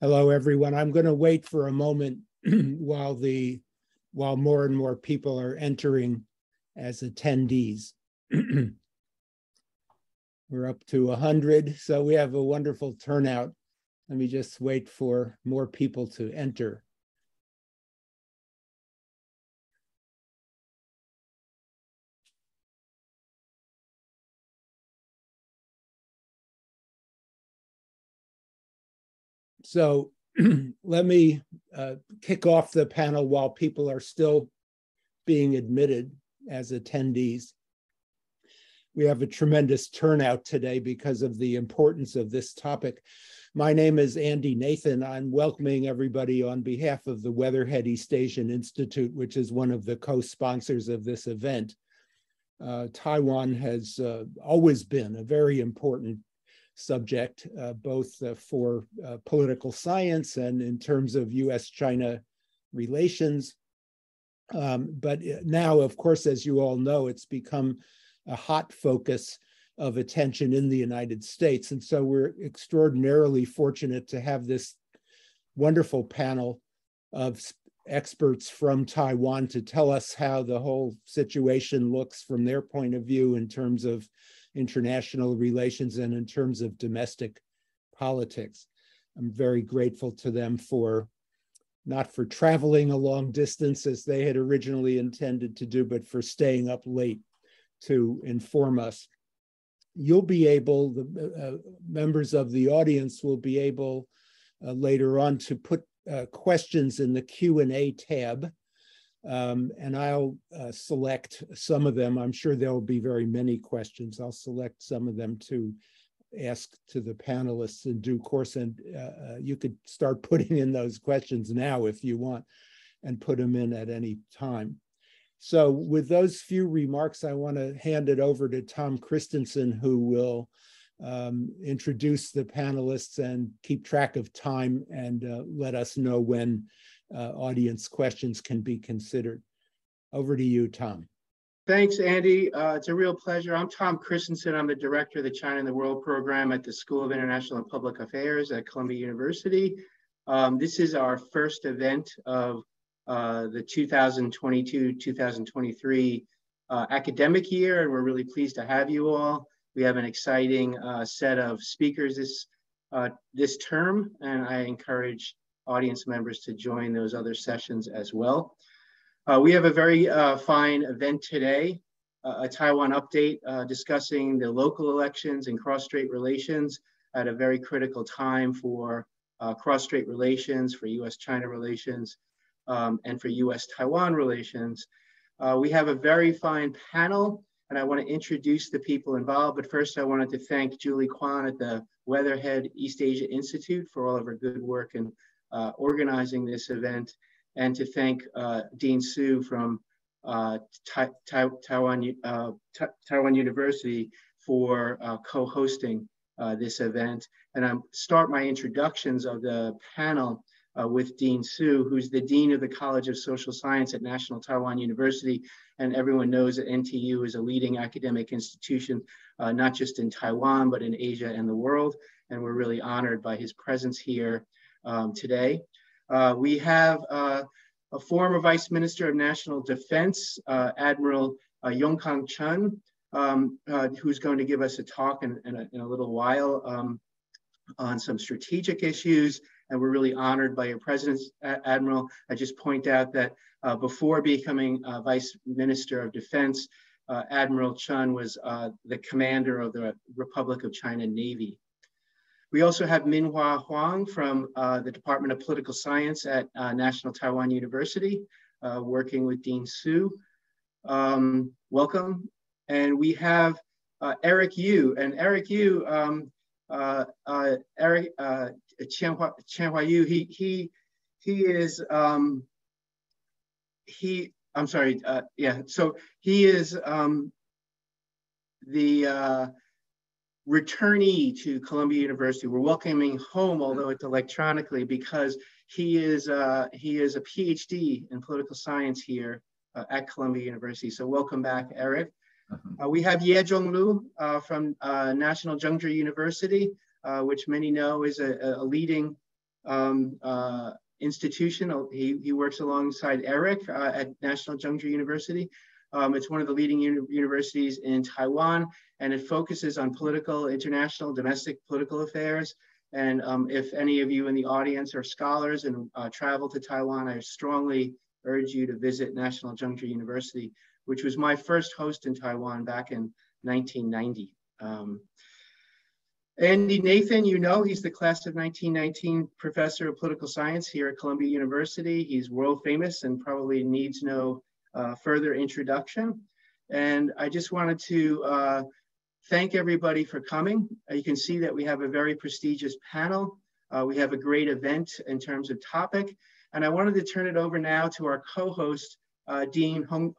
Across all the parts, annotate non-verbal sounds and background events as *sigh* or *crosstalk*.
Hello, everyone. I'm going to wait for a moment *clears throat* while the while more and more people are entering as attendees. *clears throat* We're up to 100, so we have a wonderful turnout. Let me just wait for more people to enter. So *clears throat* let me uh, kick off the panel while people are still being admitted as attendees. We have a tremendous turnout today because of the importance of this topic. My name is Andy Nathan. I'm welcoming everybody on behalf of the Weatherhead East Asian Institute, which is one of the co-sponsors of this event. Uh, Taiwan has uh, always been a very important subject, uh, both uh, for uh, political science and in terms of US China relations. Um, but now, of course, as you all know, it's become a hot focus of attention in the United States. And so we're extraordinarily fortunate to have this wonderful panel of experts from Taiwan to tell us how the whole situation looks from their point of view in terms of international relations and in terms of domestic politics. I'm very grateful to them for not for traveling a long distance as they had originally intended to do, but for staying up late to inform us. You'll be able, the uh, members of the audience will be able uh, later on to put uh, questions in the Q&A tab um, and I'll uh, select some of them. I'm sure there will be very many questions. I'll select some of them to ask to the panelists in due course. And uh, uh, you could start *laughs* putting in those questions now if you want and put them in at any time. So with those few remarks, I want to hand it over to Tom Christensen, who will um, introduce the panelists and keep track of time and uh, let us know when audience questions can be considered. Over to you, Tom. Thanks, Andy. Uh, it's a real pleasure. I'm Tom Christensen. I'm the director of the China in the World program at the School of International and Public Affairs at Columbia University. Um, this is our first event of uh, the 2022-2023 uh, academic year, and we're really pleased to have you all. We have an exciting uh, set of speakers this, uh, this term, and I encourage audience members to join those other sessions as well. Uh, we have a very uh, fine event today, uh, a Taiwan update uh, discussing the local elections and cross-strait relations at a very critical time for uh, cross-strait relations, for US-China relations, um, and for US-Taiwan relations. Uh, we have a very fine panel and I want to introduce the people involved. But first, I wanted to thank Julie Kwan at the Weatherhead East Asia Institute for all of her good work and organizing this event and to thank uh, Dean Su from uh, Taiwan, uh, Taiwan University for uh, co-hosting uh, this event. And I start my introductions of the panel with Dean Su, who's the Dean of the College of Social Science at National Taiwan University. And everyone knows that NTU is a leading academic institution, not just in Taiwan, but in Asia and the world. And we're really honored by his presence here um, today. Uh, we have uh, a former Vice Minister of National Defense, uh, Admiral uh, Yeong-Kang Chen, um, uh, who's going to give us a talk in, in, a, in a, little while um, on some strategic issues. And we're really honored by your presence, Admiral. I just point out that uh, before becoming Vice Minister of Defense, Admiral Chen was the commander of the Republic of China Navy. We also have Min-Hua Huang from uh, the Department of Political Science at uh, National Taiwan University, uh, working with Dean Su. Um, welcome. And we have uh, Eric Yu. And Eric Yu, um, uh, uh, Eric uh, Qianhua, Yu, he, he, he is, um, he, I'm sorry, yeah, so he is um, the returnee to Columbia University. We're welcoming home, although it's electronically, because he is uh, he is a PhD in political science here uh, at Columbia University. So welcome back, Eric. Uh-huh. Uh, we have Yeh-Chung Lu uh, from uh, National Chengchi University, uh, which many know is a, a leading um, uh, institution. He, he works alongside Eric uh, at National Chengchi University. Um, it's one of the leading uni universities in Taiwan, and it focuses on political, international, domestic political affairs. And um, if any of you in the audience are scholars and uh, travel to Taiwan, I strongly urge you to visit National Chengchi University, which was my first host in Taiwan back in 1990. Um, Andy Nathan, you know, he's the class of 1919 professor of political science here at Columbia University. He's world famous and probably needs no uh, further introduction. And I just wanted to uh, thank everybody for coming. Uh, you can see that we have a very prestigious panel. Uh, we have a great event in terms of topic. And I wanted to turn it over now to our co-host, uh, Dean Hong,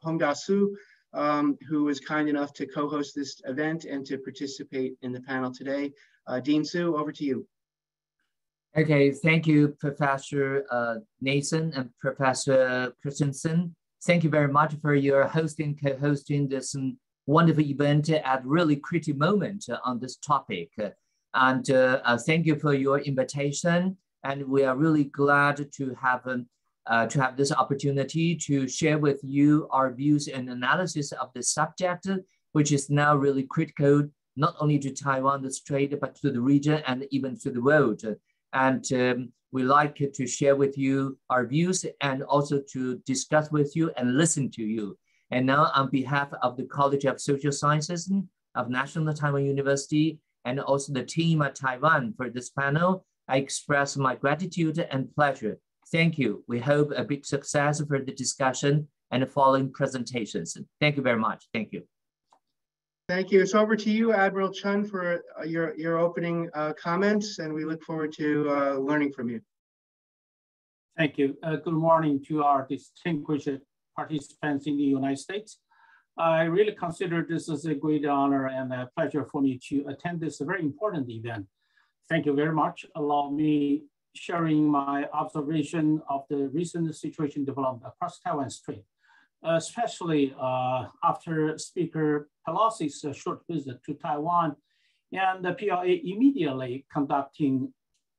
um, who was kind enough to co-host this event and to participate in the panel today. Dean Su, over to you. Okay, thank you, Professor uh, Nathan and Professor Christensen. Thank you very much for your hosting, co-hosting this um, wonderful event at really critical moment on this topic. And uh, uh, thank you for your invitation. And we are really glad to have um, uh, to have this opportunity to share with you our views and analysis of the subject, which is now really critical, not only to Taiwan, the Strait, but to the region and even to the world. And um, we like to share with you our views and also to discuss with you and listen to you. And now on behalf of the College of Social Sciences of National Taiwan University and also the team at Taiwan for this panel, I express my gratitude and pleasure Thank you. We hope a big success for the discussion and the following presentations. Thank you very much. Thank you. Thank you. It's over to you, Admiral Chen, for uh, your, your opening uh, comments, and we look forward to uh, learning from you. Thank you. Uh, good morning to our distinguished participants in the United States. I really consider this as a great honor and a pleasure for me to attend this very important event. Thank you very much. Allow me sharing my observation of the recent situation developed across Taiwan Strait, especially uh, after Speaker Pelosi's uh, short visit to Taiwan and the PLA immediately conducting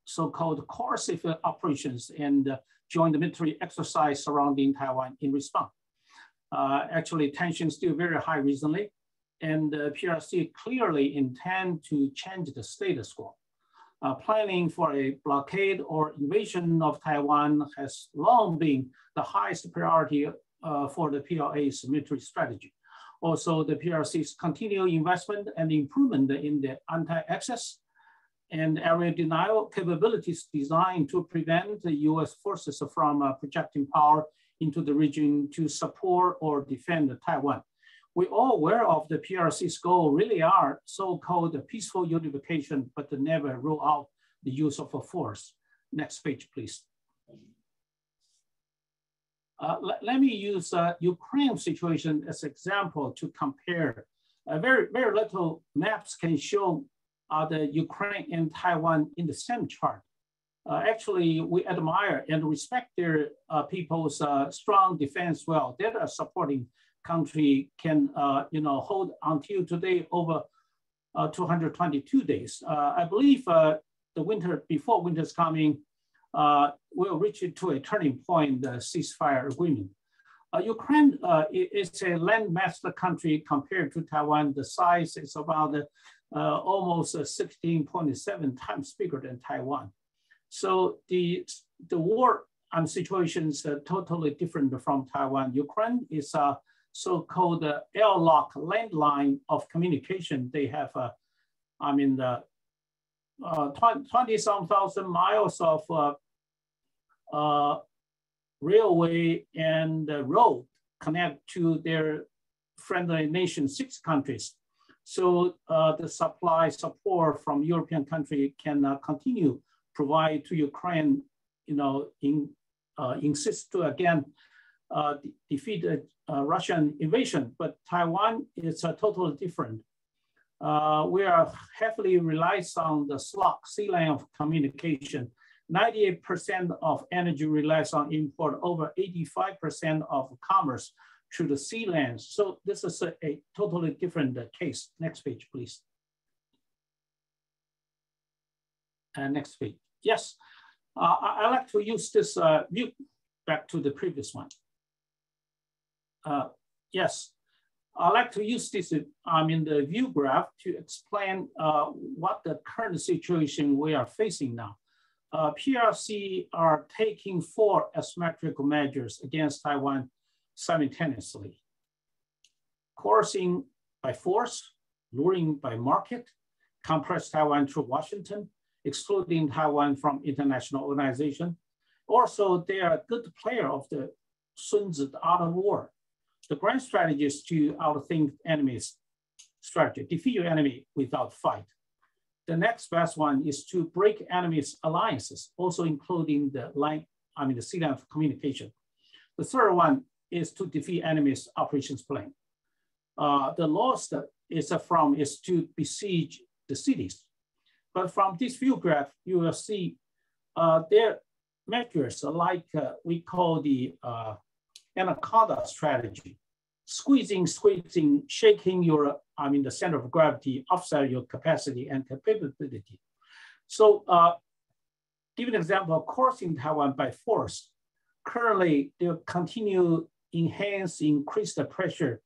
so-called coercive operations and uh, joined military exercise surrounding Taiwan in response. Uh, actually, tension still very high recently, and the PRC clearly intend to change the status quo uh, planning for a blockade or invasion of Taiwan has long been the highest priority uh, for the PLA's military strategy. Also, the PRC's continued investment and improvement in the anti-access and area denial capabilities designed to prevent the US forces from uh, projecting power into the region to support or defend Taiwan we're all aware of the PRC's goal really are so-called peaceful unification, but never rule out the use of a force. Next page, please. Uh, let, let, me use uh, Ukraine situation as example to compare. Uh, very, very little maps can show uh, the Ukraine and Taiwan in the same chart. Uh, actually, we admire and respect their people's strong defense well. That a supporting country can you know hold until today over uh, 222 days. I believe the winter before winter's coming will reach it to a turning point, the ceasefire agreement. Uh, Ukraine is a landmass country compared to Taiwan. The size is about almost 16.7 times bigger than Taiwan. So the, the war um, situations is totally different from Taiwan. Ukraine is a so-called uh, airlock landline of communication. They have, uh, I mean, the uh, 20 some thousand miles of uh, uh, railway and road connect to their friendly nation, six countries. So uh, the supply support from European country can uh, continue provide to Ukraine, you know, in, uh, insist to again uh, defeat a, a, Russian invasion, but Taiwan is uh, totally different. Uh, we are heavily relies on the SLOC, sea line of communication. 98% of energy relies on import, over 85% of commerce through the sea lanes. So this is a, a totally different uh, case. Next page, please. Uh, next page. Yes, Uh, I, I, like to use this uh, view back to the previous one. Uh, yes, I like to use this I mean, the view graph to explain uh, what the current situation we are facing now. Uh, PRC are taking four asymmetrical measures against Taiwan simultaneously. Coercing by force, luring by market, compress Taiwan to Washington, excluding Taiwan from international organization. Also, they are a good player of the Sun Tzu art of war. The grand strategy is to outthink enemies strategy, defeat your enemy without fight. The next best one is to break enemies' alliances, also including the line, I mean the CLAN of communication. The third one is to defeat enemies' operations plan. Uh, the last is from is to besiege the cities. But from this view graph, you will see uh, their measures like uh, we call the uh, anaconda strategy, squeezing, squeezing, shaking your, I mean, the center of gravity, offset your capacity and capability. So uh, give an example, of course, in Taiwan by force, currently they continue enhance, increase the pressure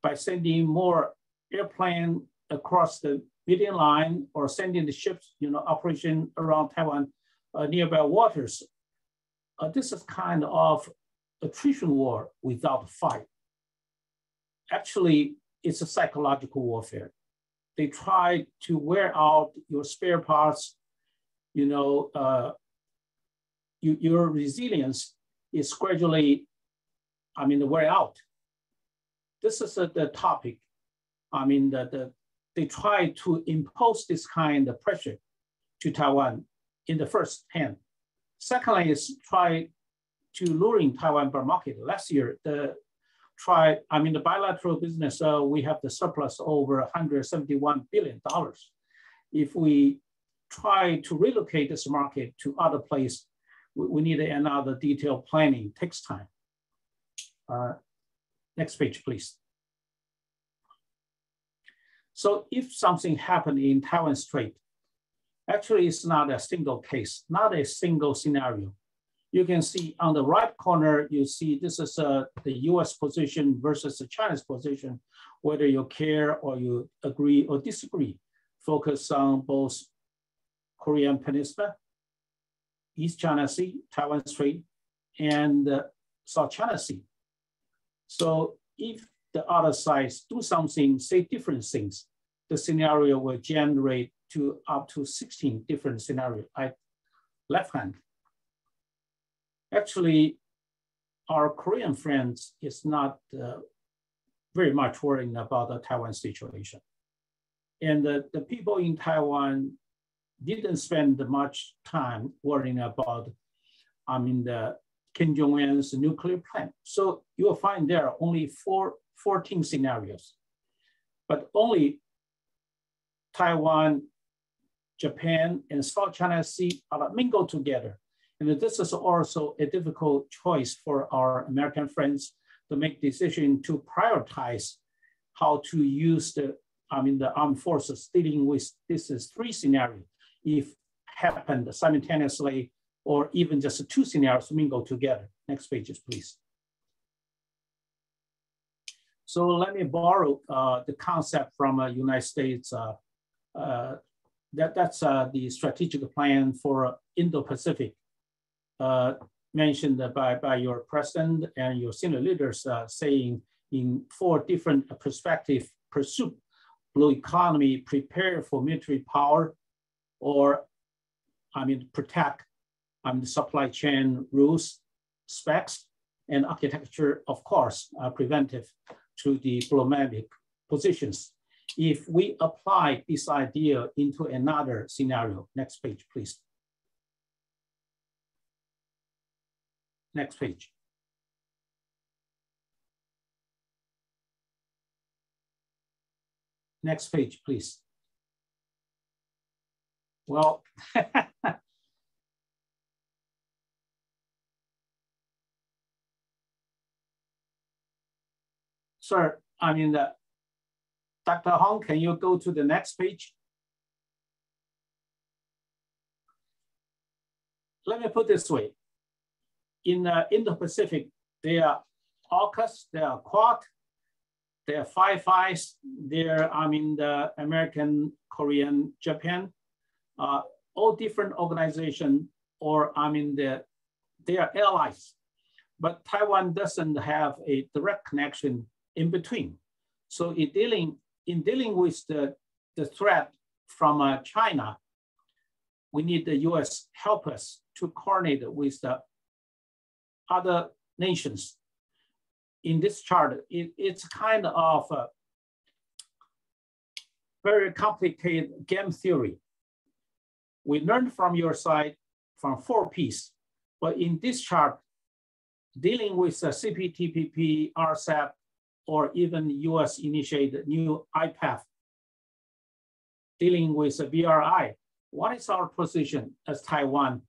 by sending more airplane across the median line or sending the ships, you know, operation around Taiwan uh, nearby waters. Uh, this is kind of attrition war without fight. Actually, it's a psychological warfare. They try to wear out your spare parts, you know, uh, you, your resilience is gradually, I mean, wear out. This is a, the topic. I mean, the, the, they try to impose this kind of pressure to Taiwan in the first hand. Secondly, is try to luring Taiwan by market. Last year, the try, I mean, the bilateral business, uh, we have the surplus over $171 billion. If we try to relocate this market to other place, we, we need another detailed planning, it takes time. Uh, next page, please. So if something happened in Taiwan Strait, actually it's not a single case, not a single scenario you can see on the right corner, you see this is uh, the US position versus the China's position, whether you care or you agree or disagree. Focus on both Korean Peninsula, East China Sea, Taiwan Strait, and uh, South China Sea. So if the other sides do something, say different things, the scenario will generate to up to 16 different scenarios at left hand actually, our Korean friends is not uh, very much worrying about the Taiwan situation. And the, the people in Taiwan didn't spend much time worrying about, I mean, the Kim Jong-un's nuclear plant. So you will find there are only four, 14 scenarios, but only Taiwan, Japan, and South China Sea are mingled together and this is also a difficult choice for our American friends to make decision to prioritize how to use the, I mean, the armed forces dealing with this is three scenarios. If happened simultaneously or even just two scenarios mingle together. Next pages, please. So let me borrow uh, the concept from uh, United States. Uh, uh, that, that's uh, the strategic plan for Indo-Pacific mentioned by, by your president and your senior leaders uh, saying in four different perspectives, pursue blue economy, prepare for military power, or I mean, protect I mean, the supply chain rules, specs, and architecture, of course, are preventive to diplomatic positions. If we apply this idea into another scenario, next page, please. Next page. Next page, please. Well, *laughs* sir, I mean, uh, the, Dr. Hong, can you go to the next page? let me put this way. In uh, Indo-Pacific, there are AUKUS, there are Quad, there are Five Eyes, there I mean the American, Korean, Japan, uh, all different organizations, or I mean the, they are allies. But Taiwan doesn't have a direct connection in between. So in dealing, in dealing with the, the threat from uh, China, we need the US help us to coordinate with the other nations. In this chart, it, it's kind of a very complicated game theory. We learned from your side from four Ps, but in this chart, dealing with the CPTPP, RCEP, or even US initiated new IPEF, dealing with the BRI, what is our position as Taiwan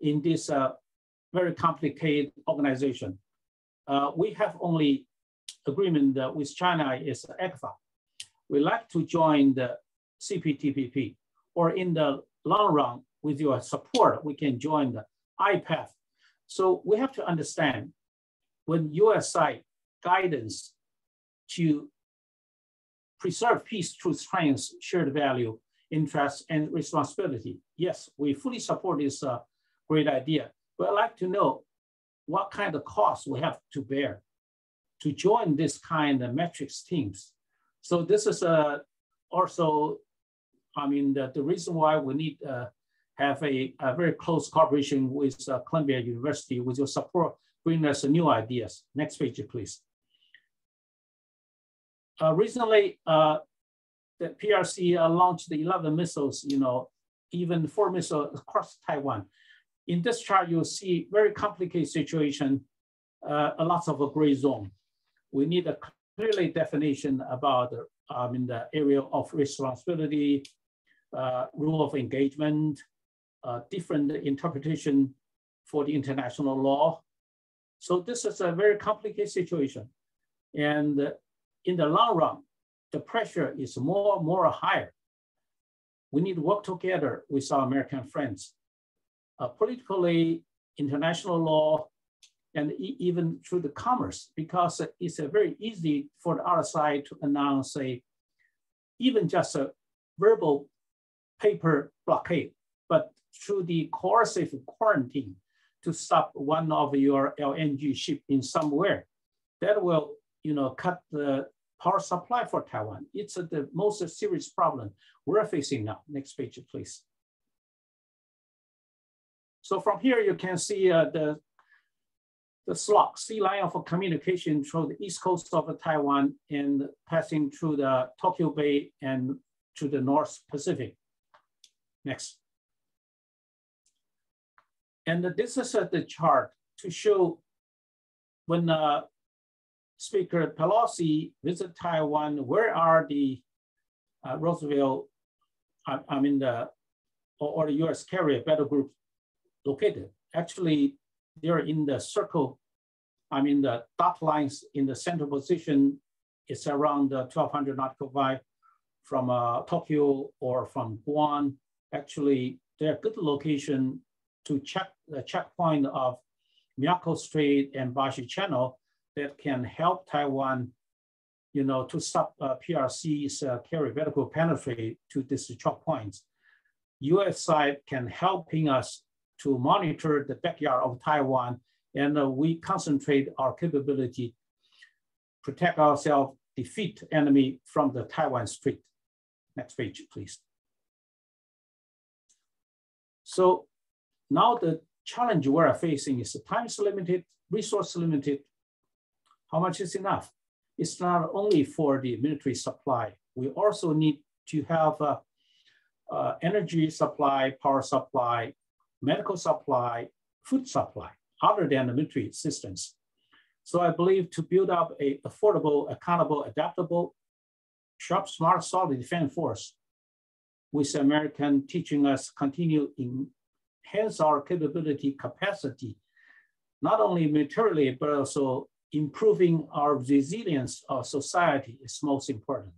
in this uh, very complicated organization? Uh, we have only agreement with China is ECFA. We like to join the CPTPP, or in the long run, with your support, we can join the IPEF. So we have to understand when US side guidance to preserve peace, truth, strength, shared value, interest, and responsibility. Yes, we fully support this uh, great idea, I'd like to know what kind of costs we have to bear to join this kind of metrics teams. So this is uh, also, I mean, the, the reason why we need uh, have a, a, very close cooperation with uh, Columbia University with your support, bring us new ideas. Next page, please. Uh, recently, uh, the PRC uh, launched the 11 missiles, you know, even four missiles across Taiwan. In this chart, you'll see very complicated situation, uh, a lot of a gray zone. We need a clearly definition about um, in the area of responsibility, uh, rule of engagement, uh, different interpretation for the international law. So this is a very complicated situation. And in the long run, the pressure is more and more higher. We need to work together with our American friends. Uh, politically, international law, and e even through the commerce, because it's very easy for the other side to announce a, even just a verbal paper blockade, but through the coercive quarantine to stop one of your LNG ship in somewhere, that will you know, cut the power supply for Taiwan. It's the most serious problem we're facing now. Next page, please. So from here, you can see uh, the, the SLOC, sea line of communication through the east coast of Taiwan and passing through the Tokyo Bay and to the North Pacific. Next. And this is uh, the chart to show when uh, Speaker Pelosi visit Taiwan, where are the uh, Roosevelt, I, I, mean the, or, or, the US carrier battle group located? Actually, they're in the circle, I mean the dot lines in the central position is around uh, 1200 nautical mile from uh, Tokyo or from Guam. Actually, they're a good location to check the checkpoint of Miyako Strait and Bashi Channel that can help Taiwan, you know, to stop uh, PRC's uh, carry vertical penetrate to these choke points. US side can helping us to monitor the backyard of Taiwan and uh, we concentrate our capability, protect ourselves, defeat enemy from the Taiwan Strait. Next page, please. So now the challenge we're facing is the time is limited, resource limited, how much is enough? It's not only for the military supply. We also need to have a, a energy supply, power supply, medical supply, food supply, other than the military assistance. So I believe to build up a affordable, accountable, adaptable, sharp, smart, solid defense force with American teaching us continue enhance our capability capacity, not only materially, but also improving our resilience of society is most important.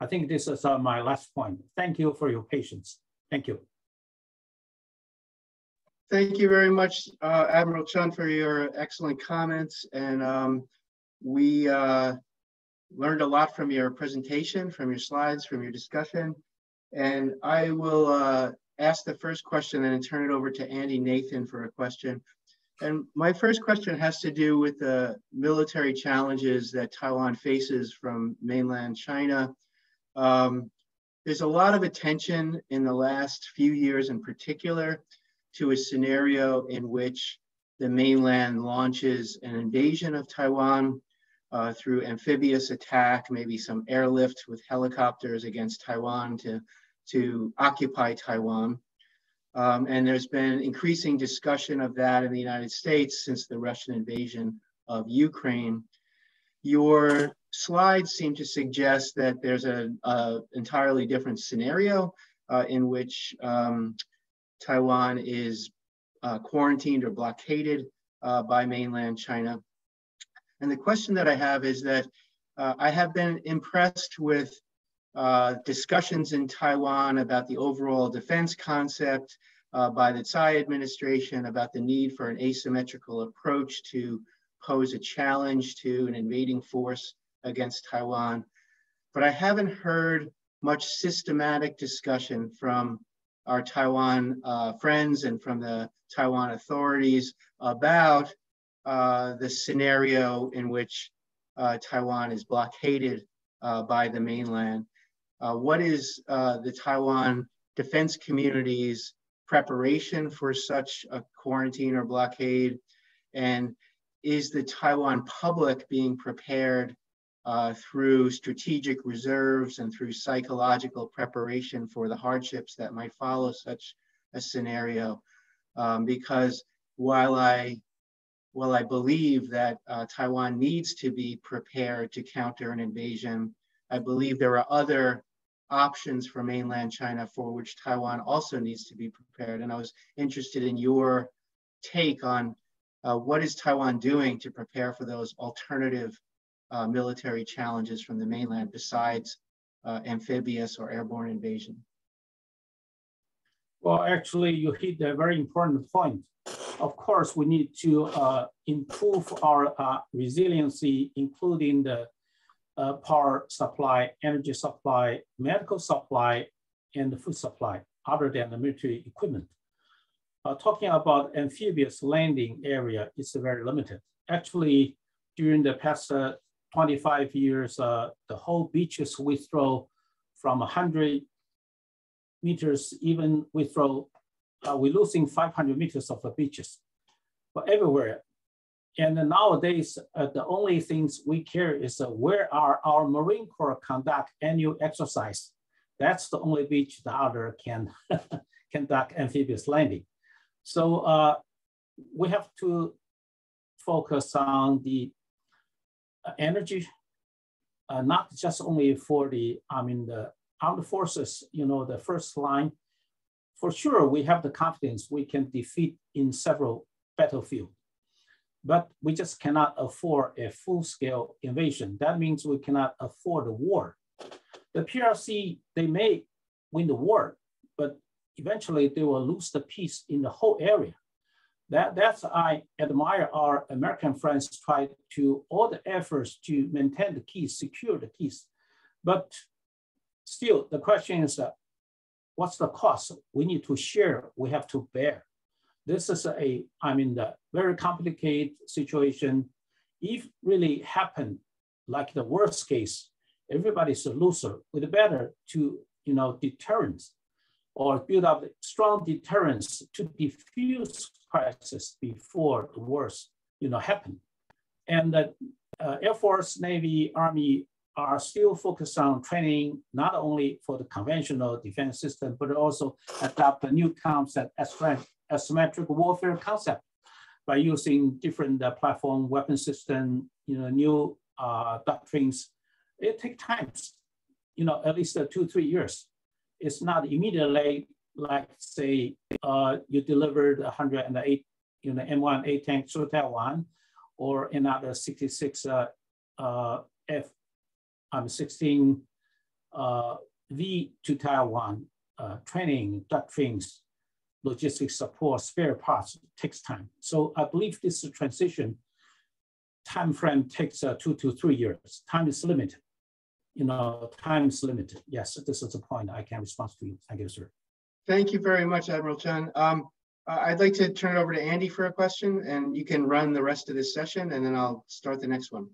I think this is uh, my last point. Thank you for your patience. Thank you. Thank you very much, uh, Admiral Chen, for your excellent comments. And um, we uh, learned a lot from your presentation, from your slides, from your discussion. And I will uh, ask the first question and then turn it over to Andy Nathan for a question. And my first question has to do with the military challenges that Taiwan faces from mainland China. Um, there's a lot of attention in the last few years in particular to a scenario in which the mainland launches an invasion of Taiwan uh, through amphibious attack, maybe some airlift with helicopters against Taiwan to, to occupy Taiwan. Um, and there's been increasing discussion of that in the United States since the Russian invasion of Ukraine. Your slides seem to suggest that there's an entirely different scenario uh, in which um, Taiwan is uh, quarantined or blockaded uh, by mainland China. And the question that I have is that uh, I have been impressed with uh, discussions in Taiwan about the overall defense concept uh, by the Tsai administration about the need for an asymmetrical approach to pose a challenge to an invading force against Taiwan. But I haven't heard much systematic discussion from our Taiwan uh, friends and from the Taiwan authorities about uh, the scenario in which uh, Taiwan is blockaded uh, by the mainland. Uh, what is uh, the Taiwan defense community's preparation for such a quarantine or blockade? And is the Taiwan public being prepared uh, through strategic reserves and through psychological preparation for the hardships that might follow such a scenario. Um, because while I while I believe that uh, Taiwan needs to be prepared to counter an invasion, I believe there are other options for mainland China for which Taiwan also needs to be prepared. And I was interested in your take on uh, what is Taiwan doing to prepare for those alternative uh, military challenges from the mainland besides uh, amphibious or airborne invasion? Well, actually, you hit a very important point. Of course, we need to uh, improve our uh, resiliency, including the uh, power supply, energy supply, medical supply, and the food supply, other than the military equipment. Uh, talking about amphibious landing area, it's very limited. Actually, during the past uh, 25 years, uh, the whole beaches withdraw from 100 meters, even withdraw, uh, we're losing 500 meters of the beaches, but everywhere. And nowadays, uh, the only things we care is uh, where are our Marine Corps conduct annual exercise. That's the only beach the other can *laughs* conduct amphibious landing. So uh, we have to focus on the energy, uh, not just only for the, I mean, the armed forces, you know, the first line. For sure, we have the confidence we can defeat in several battlefields but we just cannot afford a full-scale invasion. That means we cannot afford a war. The PRC, they may win the war, but eventually they will lose the peace in the whole area. That, that's I admire our American friends try to all the efforts to maintain the peace, secure the peace. But still, the question is, uh, what's the cost? We need to share, we have to bear. This is a, I mean, the very complicated situation. If really happen, like the worst case, everybody's a loser. With better to, you know, deterrence or build up strong deterrence to diffuse crisis before the worst, you know, happen. And the uh, Air Force, Navy, Army are still focused on training not only for the conventional defense system, but also adopt a new concept asymmetric warfare concept by using different uh, platform weapon system, you know, new uh, doctrines. It takes time, you know, at least uh, two, three years. It's not immediately like say uh, you delivered 108, you know, M1 A tank to Taiwan or another 66 uh, uh, F, I'm 16 uh, V to Taiwan, uh, training doctrines logistics support, spare parts takes time. So I believe this transition time frame takes uh, two to three years. Time is limited. You know, time is limited. Yes, this is the point I can respond to you. Thank you, sir. Thank you very much, Admiral Chen. Um, I'd like to turn it over to Andy for a question, and you can run the rest of this session, and then I'll start the next one.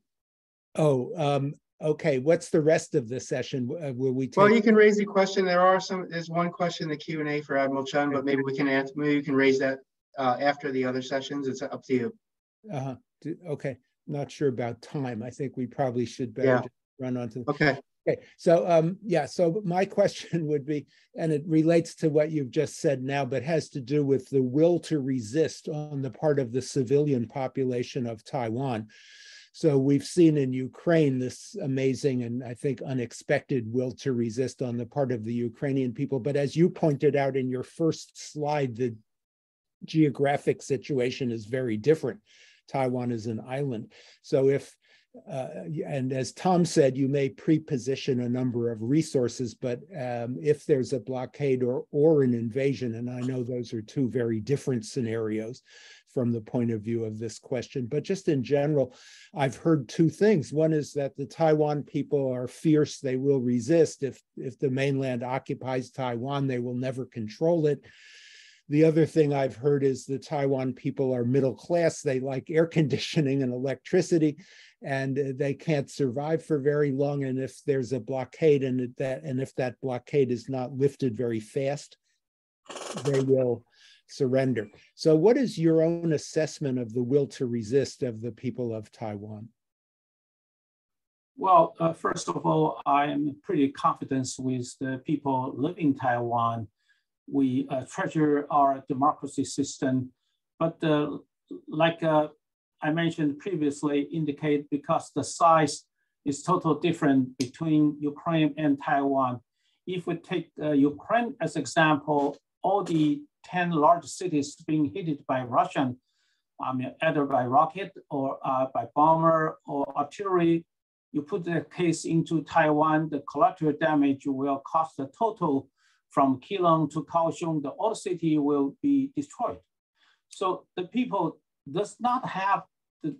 Oh, um, okay. What's the rest of the session? Uh, will we? Take... Well, you can raise the question. There are some. There's one question in the Q and A for Admiral Chen, but maybe we can answer. Maybe you can raise that uh, after the other sessions. It's up to you. Uh huh. Okay. Not sure about time. I think we probably should better Yeah. run on to. Okay. Okay, so um, yeah, so my question *laughs* would be, and it relates to what you've just said now, but has to do with the will to resist on the part of the civilian population of Taiwan. So we've seen in Ukraine this amazing and I think unexpected will to resist on the part of the Ukrainian people. But as you pointed out in your first slide, the geographic situation is very different. Taiwan is an island. So if uh, and as Tom said, you may pre-position a number of resources, but um, if there's a blockade or, or an invasion, and I know those are two very different scenarios from the point of view of this question, but just in general, I've heard two things. One is that the Taiwan people are fierce, they will resist. If, if the mainland occupies Taiwan, they will never control it. The other thing I've heard is the Taiwan people are middle class. They like air conditioning and electricity, and they can't survive for very long. And if there's a blockade, and that and if that blockade is not lifted very fast, they will surrender. So, what is your own assessment of the will to resist of the people of Taiwan? Well, uh, first of all, I'm pretty confident with the people living in Taiwan we uh, treasure our democracy system. But uh, like uh, I mentioned previously, indicate because the size is totally different between Ukraine and Taiwan. If we take uh, Ukraine as example, all the 10 large cities being hit by Russian, I mean, either by rocket or uh, by bomber or artillery, you put the case into Taiwan, the collateral damage will cost the total from Keelung to Kaohsiung, the old city will be destroyed. So the people does not have the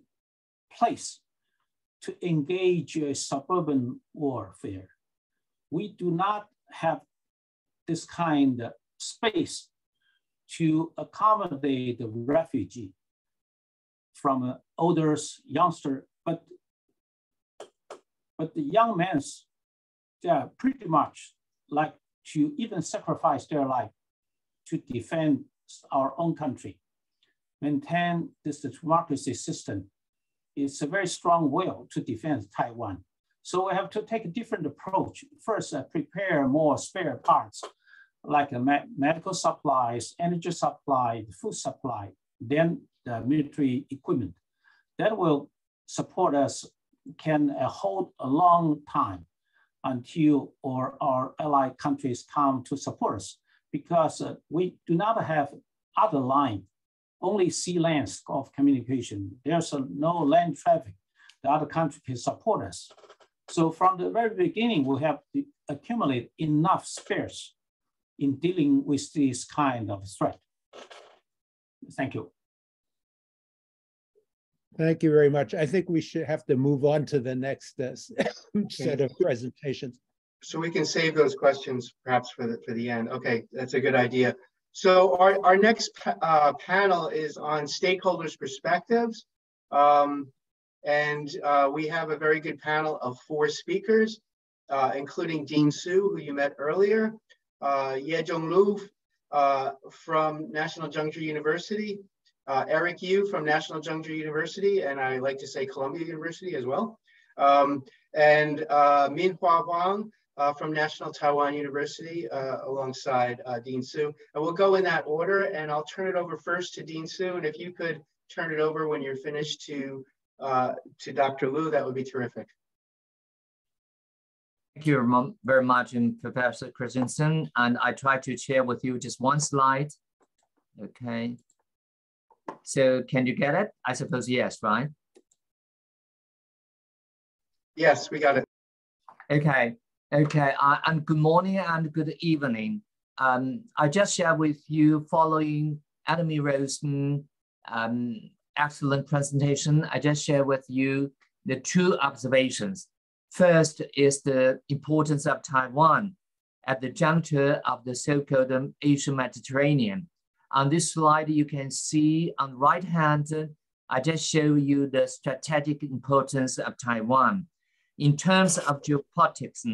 place to engage a suburban warfare. We do not have this kind of space to accommodate the refugee from older youngster, but but the young men, they are pretty much like to even sacrifice their life to defend our own country, maintain this democracy system. It's a very strong will to defend Taiwan. So we have to take a different approach. First, uh, prepare more spare parts, like uh, medical supplies, energy supply, food supply, then the military equipment. That will support us, can uh, hold a long time until or our allied countries come to support us because uh, we do not have other line, only sea lands of communication. There's no land traffic. The other country can support us. So from the very beginning, we have to accumulate enough spares in dealing with this kind of threat. Thank you. Thank you very much. I think we should have to move on to the next uh, *laughs* set of presentations. So we can save those questions perhaps for the, for the end. Okay, that's a good idea. So our, our next uh, panel is on stakeholders' perspectives. Um, and uh, we have a very good panel of four speakers, uh, including Dean Su, who you met earlier, uh, Yeh-Chung Lu uh, from National Chengchi University, uh, Eric Yu from National Chengchi University, and I like to say Columbia University as well, um, and uh, Min-Hua Huang uh, from National Taiwan University uh, alongside uh, Dean Su. And we'll go in that order, and I'll turn it over first to Dean Su, and if you could turn it over when you're finished to, uh, to Dr. Lu, that would be terrific. Thank you very much, Professor Christensen. And I try to share with you just one slide. Okay. So can you get it? I suppose yes, right? Yes, we got it. Okay, okay. Uh, and good morning and good evening. um, I just share with you following Enemy Rosen um, excellent presentation. I just share with you the two observations. First is the importance of Taiwan at the juncture of the so-called Asian Mediterranean. On this slide, you can see on the right hand, I just show you the strategic importance of Taiwan. In terms of geopolitics,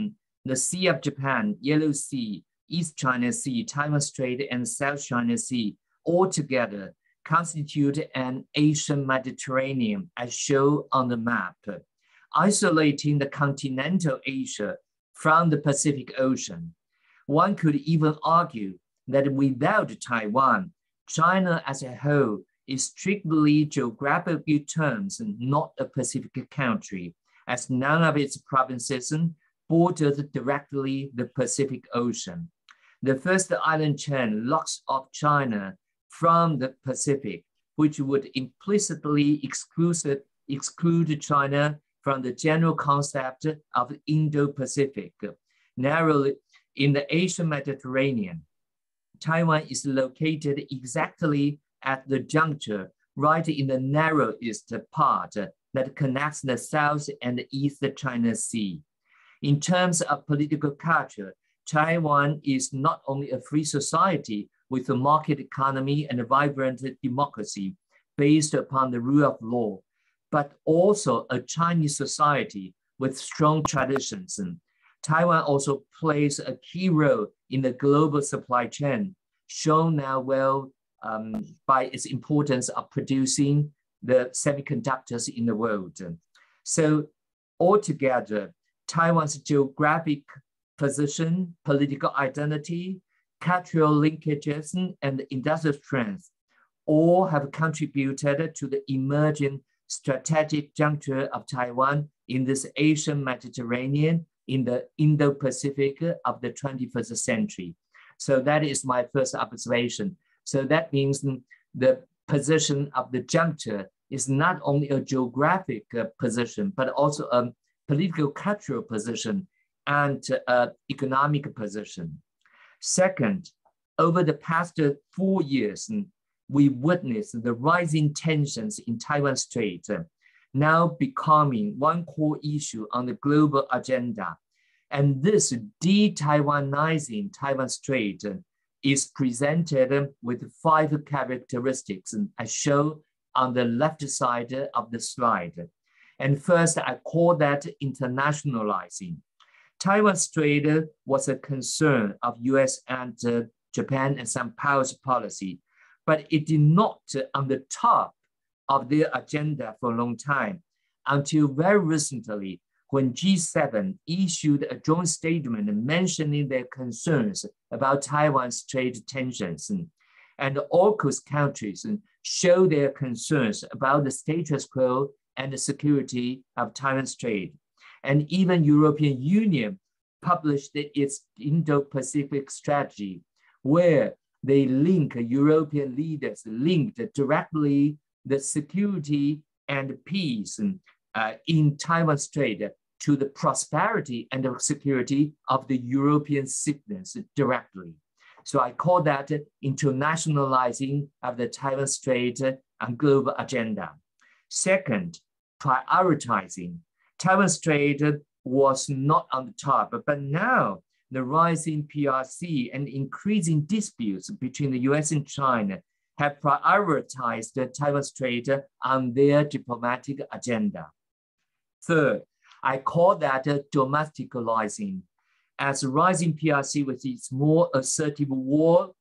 the Sea of Japan, Yellow Sea, East China Sea, Taiwan Strait, and South China Sea all together constitute an Asian Mediterranean as shown on the map, isolating the continental Asia from the Pacific Ocean. One could even argue that without Taiwan, China as a whole is strictly geographical terms and not a Pacific country, as none of its provinces bordered directly the Pacific Ocean. The first island chain locks off China from the Pacific, which would implicitly exclude, exclude China from the general concept of Indo-Pacific. Narrowly, in the Asian Mediterranean, Taiwan is located exactly at the juncture, right in the narrowest part that connects the South and East China Sea. In terms of political culture, Taiwan is not only a free society with a market economy and a vibrant democracy based upon the rule of law, but also a Chinese society with strong traditions. Taiwan also plays a key role in the global supply chain, shown now well um, by its importance of producing the semiconductors in the world. So altogether, Taiwan's geographic position, political identity, cultural linkages, and industrial strength all have contributed to the emerging strategic juncture of Taiwan in this Asian Mediterranean in the Indo-Pacific of the 21st century. So that is my first observation. So that means the position of the juncture is not only a geographic uh, position, but also a political cultural position and uh, economic position. Second, over the past uh, four years, we witnessed the rising tensions in Taiwan Strait, uh, now becoming one core issue on the global agenda. And this de-Taiwanizing Taiwan Strait uh, is presented with five characteristics as shown on the left side of the slide. And first, I call that internationalizing. Taiwan Strait was a concern of US and uh, Japan and some powers policy, but it did not uh, on the top of their agenda for a long time until very recently when G7 issued a joint statement mentioning their concerns about Taiwan Strait tensions. And, all AUKUS countries show their concerns about the status quo and the security of Taiwan Strait. And even European Union published its Indo-Pacific strategy, where they link European leaders linked directly the security and peace uh, in Taiwan Strait to the prosperity and the security of the European citizens directly. So I call that internationalizing of the Taiwan Strait and global agenda. Second, prioritizing. Taiwan Strait was not on the top, but now the rising PRC and increasing disputes between the US and China have prioritized the Taiwan Strait on their diplomatic agenda. Third, I call that domesticalizing. As the rising PRC with its more assertive war,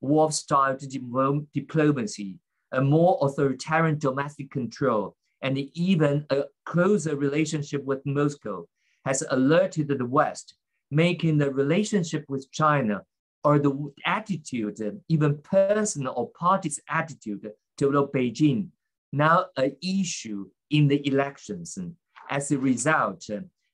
war-style diplomacy, a more authoritarian domestic control, and even a closer relationship with Moscow has alerted the West, making the relationship with China or the attitude, even personal or party's attitude toward Beijing, now an issue in the elections. As a result,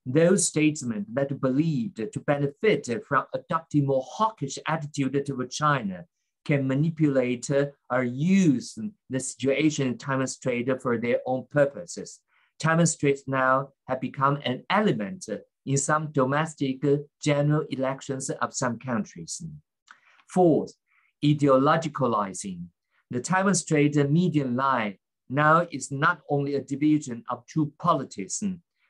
those statesmen that believed to benefit from adopting more hawkish attitude toward China can manipulate or use the situation in Taiwan Strait for their own purposes. Taiwan Strait now have become an element in some domestic general elections of some countries. Fourth, ideologicalizing. The Taiwan Strait median line now is not only a division of two politics,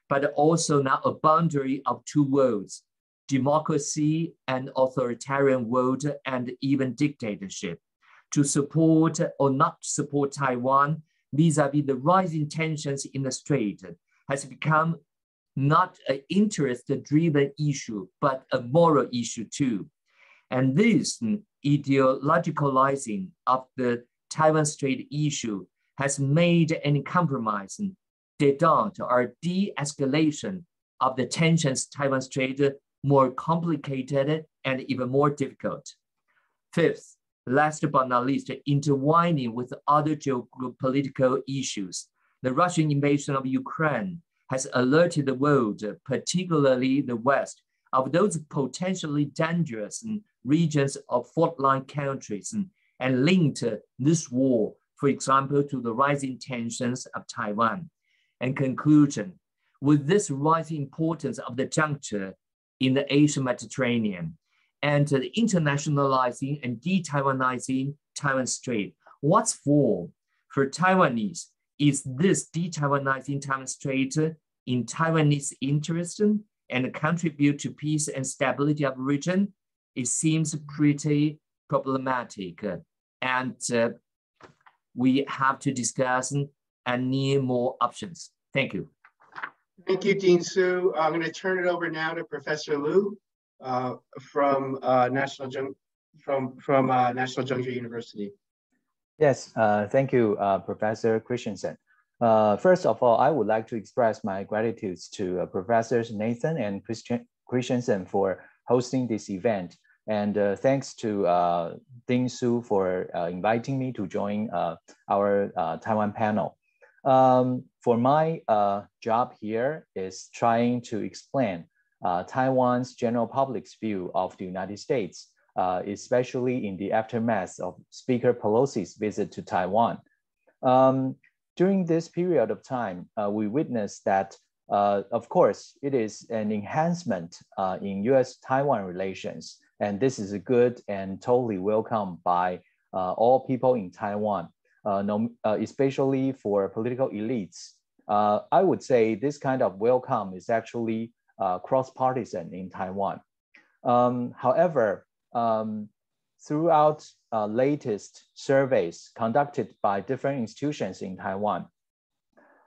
but also now a boundary of two worlds, democracy and authoritarian world and even dictatorship. To support or not support Taiwan vis-a-vis -vis the rising tensions in the strait has become not an interest-driven issue, but a moral issue too. And this ideologicalizing of the Taiwan Strait issue has made any compromise, detente or de-escalation of the tensions Taiwan Strait more complicated and even more difficult. Fifth, last but not least, intertwining with other geopolitical issues, the Russian invasion of Ukraine has alerted the world, particularly the West, of those potentially dangerous regions of fault line countries and linked this war, for example, to the rising tensions of Taiwan. And conclusion, with this rising importance of the juncture in the Asian Mediterranean and the internationalizing and de-Taiwanizing Taiwan Strait, what's for? For Taiwanese, is this de-Taiwanizing Taiwan Strait in Taiwanese interest and contribute to peace and stability of the region? It seems pretty problematic and uh, we have to discuss and need more options. Thank you. Thank you, Dean Su. I'm going to turn it over now to Professor Lu uh, from uh, National Jung from from uh, National Chengchi University. Yes, uh, thank you, uh, Professor Christensen. Uh, first of all, I would like to express my gratitude to Professors Nathan and Christian Christensen for hosting this event. And uh, thanks to uh, Dean Su for uh, inviting me to join uh, our uh, Taiwan panel. Um, for my uh, job here is trying to explain Taiwan's general public's view of the United States, especially in the aftermath of Speaker Pelosi's visit to Taiwan. Um, during this period of time, we witnessed that uh, of course, it is an enhancement uh, in US-Taiwan relations and this is good and totally welcome by uh, all people in Taiwan, uh, no, uh, especially for political elites. Uh, I would say this kind of welcome is actually uh, cross-partisan in Taiwan. Um, however, um, throughout uh, latest surveys conducted by different institutions in Taiwan,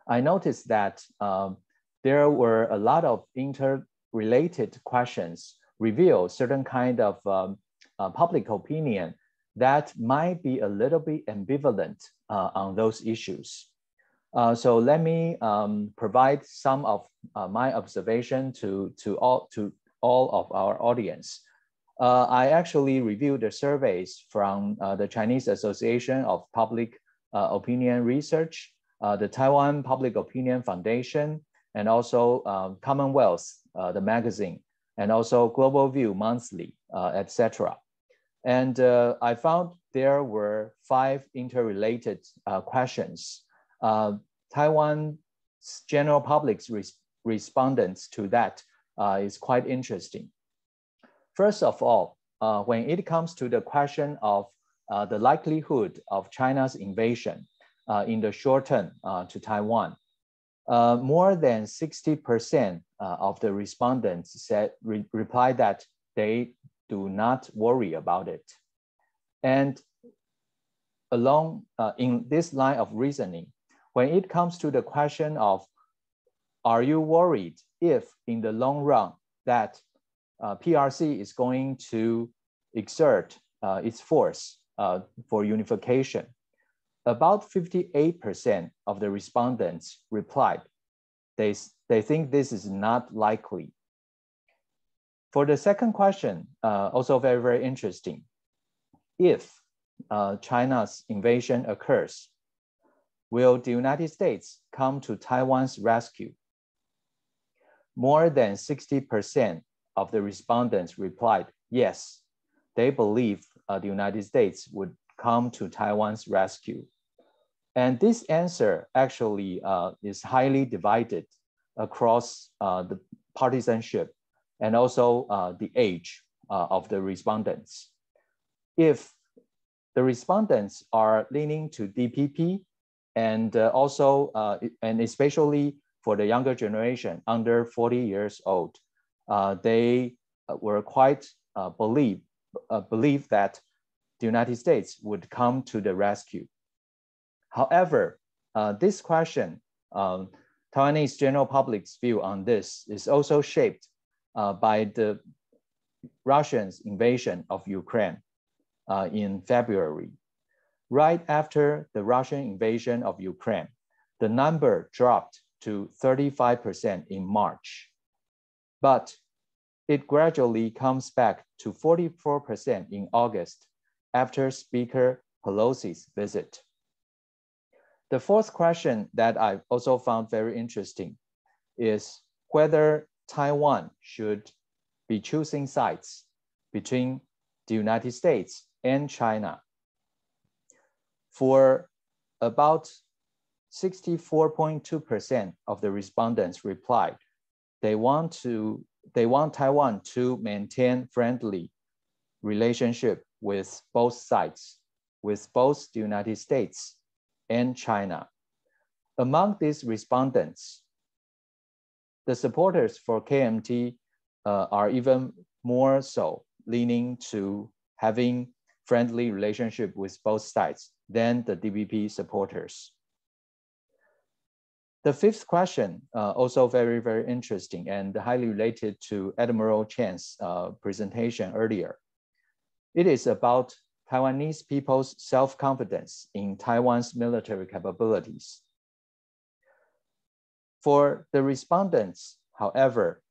I noticed that um, there were a lot of interrelated questions reveal certain kind of um, uh, public opinion that might be a little bit ambivalent uh, on those issues. Uh, so let me um, provide some of uh, my observation to, to, all, to all of our audience. Uh, I actually reviewed the surveys from uh, the Chinese Association of Public Opinion Research, the Taiwan Public Opinion Foundation, and also um, Commonwealth, the magazine and also Global View Monthly, uh, etc. And uh, I found there were five interrelated uh, questions. Uh, Taiwan general public's res respondents to that uh, is quite interesting. First of all, uh, when it comes to the question of the likelihood of China's invasion in the short term to Taiwan, uh, more than 60% uh, of the respondents said re replied that they do not worry about it. And along uh, in this line of reasoning, when it comes to the question of, are you worried if in the long run that uh, PRC is going to exert uh, its force uh, for unification? about 58% of the respondents replied they, they think this is not likely. For the second question, uh, also very, very interesting. If uh, China's invasion occurs, will the United States come to Taiwan's rescue? More than 60% of the respondents replied yes, they believe uh, the United States would come to Taiwan's rescue. And this answer actually uh, is highly divided across uh, the partisanship and also uh, the age uh, of the respondents. if the respondents are leaning to DPP and uh, also, uh, and especially for the younger generation under 40 years old, uh, they uh, were quite uh, believe, uh, believe that the United States would come to the rescue. However, this question, um, Taiwanese general public's view on this is also shaped by the Russian's invasion of Ukraine uh, in February. Right after the Russian invasion of Ukraine, the number dropped to 35% in March. But it gradually comes back to 44% in August after Speaker Pelosi's visit. The fourth question that I also found very interesting is whether Taiwan should be choosing sides between the United States and China. For about 64.2% of the respondents replied they want to they want Taiwan to maintain friendly relationship with both sides, with both the United States and China. Among these respondents, the supporters for KMT uh, are even more so leaning to having friendly relationship with both sides than the DPP supporters. The fifth question, uh, also very, very interesting and highly related to Admiral Chen's uh, presentation earlier. It is about Taiwanese people's self-confidence in Taiwan's military capabilities. For the respondents, however,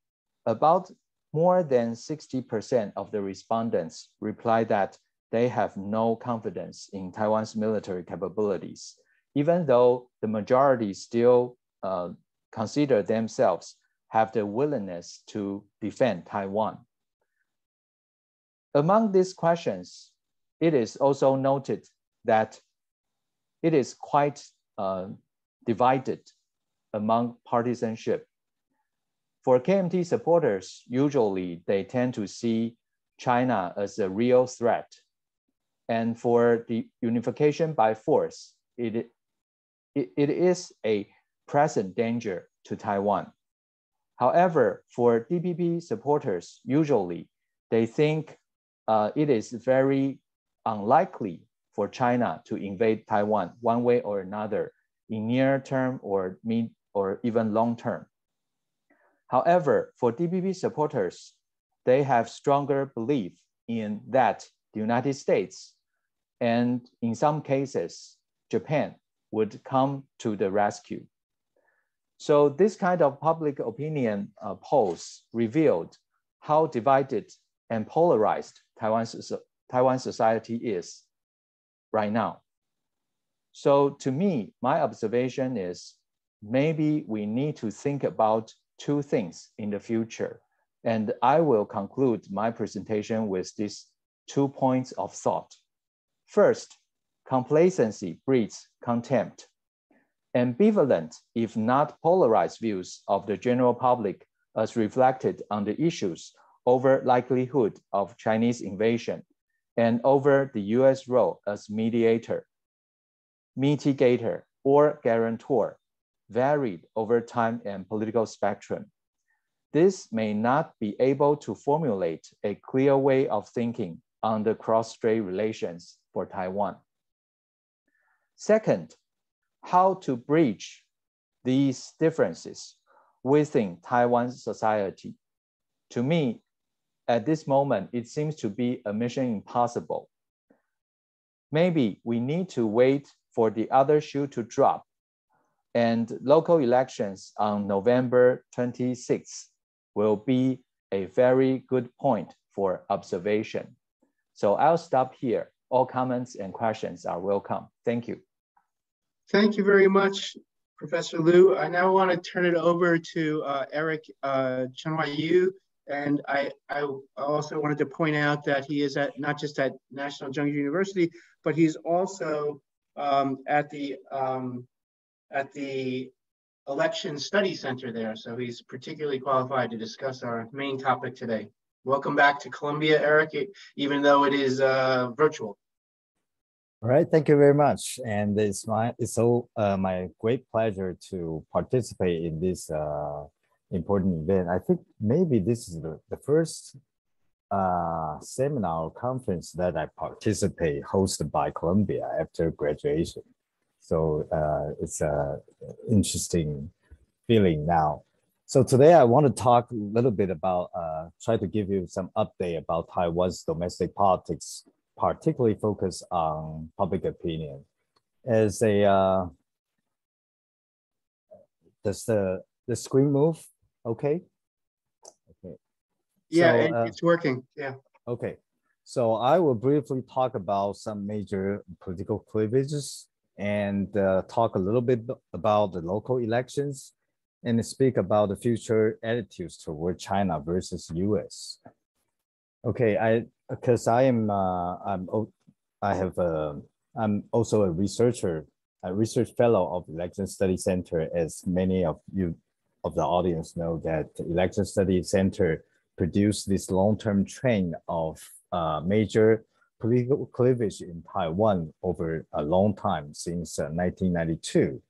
about more than 60% of the respondents replied that they have no confidence in Taiwan's military capabilities, even though the majority still uh, consider themselves have the willingness to defend Taiwan. Among these questions, it is also noted that it is quite uh, divided among partisanship. For KMT supporters, usually they tend to see China as a real threat and for the unification by force, it, it, it is a present danger to Taiwan. However, for DPP supporters, usually they think uh, it is very unlikely for China to invade Taiwan one way or another in near term or mid or even long term. However, for DPP supporters, they have stronger belief in that the United States and in some cases, Japan would come to the rescue. So this kind of public opinion uh, polls revealed how divided and polarized Taiwan's, Taiwan society is right now. So to me, my observation is maybe we need to think about two things in the future. And I will conclude my presentation with these two points of thought. First, complacency breeds contempt. Ambivalent, if not polarized views of the general public as reflected on the issues over likelihood of Chinese invasion and over the US role as mediator, mitigator, or guarantor varied over time and political spectrum. This may not be able to formulate a clear way of thinking on the cross-strait relations for Taiwan. Second, how to bridge these differences within Taiwan's society. To me, at this moment, it seems to be a mission impossible. Maybe we need to wait for the other shoe to drop and local elections on November 26th will be a very good point for observation. So I'll stop here all comments and questions are welcome. Thank you. Thank you very much, Professor Lu. I now want to turn it over to uh, Eric uh, Yu. And I, I also wanted to point out that he is at not just at National Chengchi University, but he's also um, at the um, at the Election Study Center there. So he's particularly qualified to discuss our main topic today. Welcome back to Columbia, Eric, even though it is uh, virtual. All right, thank you very much. And it's my it's so uh, my great pleasure to participate in this uh, important event. I think maybe this is the, the first uh, seminar conference that I participate hosted by Columbia after graduation. So uh, it's a interesting feeling now. So today I want to talk a little bit about, uh, try to give you some update about Taiwan's domestic politics, particularly focus on public opinion. As a, uh, does the, the screen move okay? Okay. Yeah, so, uh, it's working, yeah. Okay, so I will briefly talk about some major political cleavages and uh, talk a little bit about the local elections and speak about the future attitudes toward China versus U.S. Okay, I because I am uh, I'm I have a, uh, I'm also a researcher, a research fellow of Election Study Center, as many of you of the audience know that Election Study Center produced this long-term trend of uh, major political cleavage in Taiwan over a long time since uh, 1992.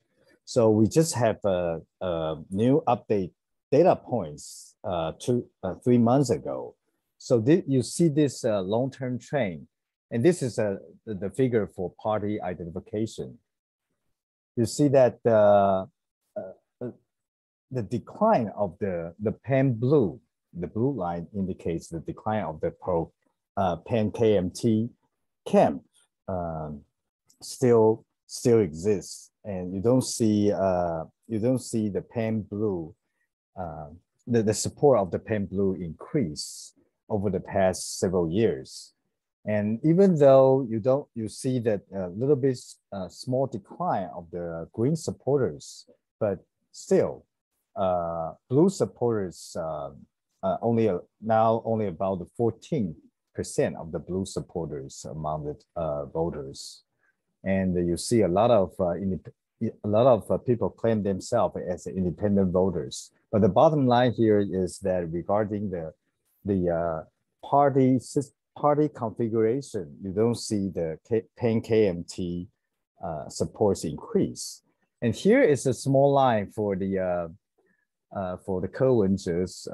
So we just have a, a new update data points uh, two, uh, three months ago. So you see this uh, long-term trend, and this is uh, the, the figure for party identification. You see that uh, uh, the decline of the, the pan blue, the blue line indicates the decline of the pro uh, pan KMT camp um, still still exists and you don't see uh, you don't see the pan blue, uh, the, the support of the pan blue increase over the past several years. And even though you don't, you see that a little bit uh, small decline of the green supporters, but still, uh, blue supporters uh, uh, only now only about 14 percent of the blue supporters among the uh, voters and you see a lot of uh, a lot of uh, people claim themselves as independent voters. But the bottom line here is that regarding the the party party configuration, you don't see the K, KMT uh, supports increase. And here is a small line for the uh, uh, for the Ko-Wen-je's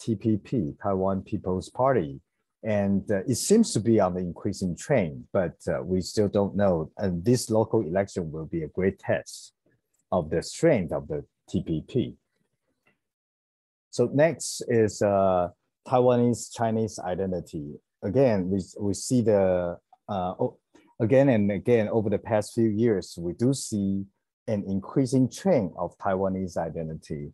TPP, Taiwan People's Party. And uh, it seems to be on the increasing trend, but uh, we still don't know. And this local election will be a great test of the strength of the TPP. So next is uh, Taiwanese Chinese identity. Again, we, we see the, uh, again and again over the past few years, we do see an increasing trend of Taiwanese identity.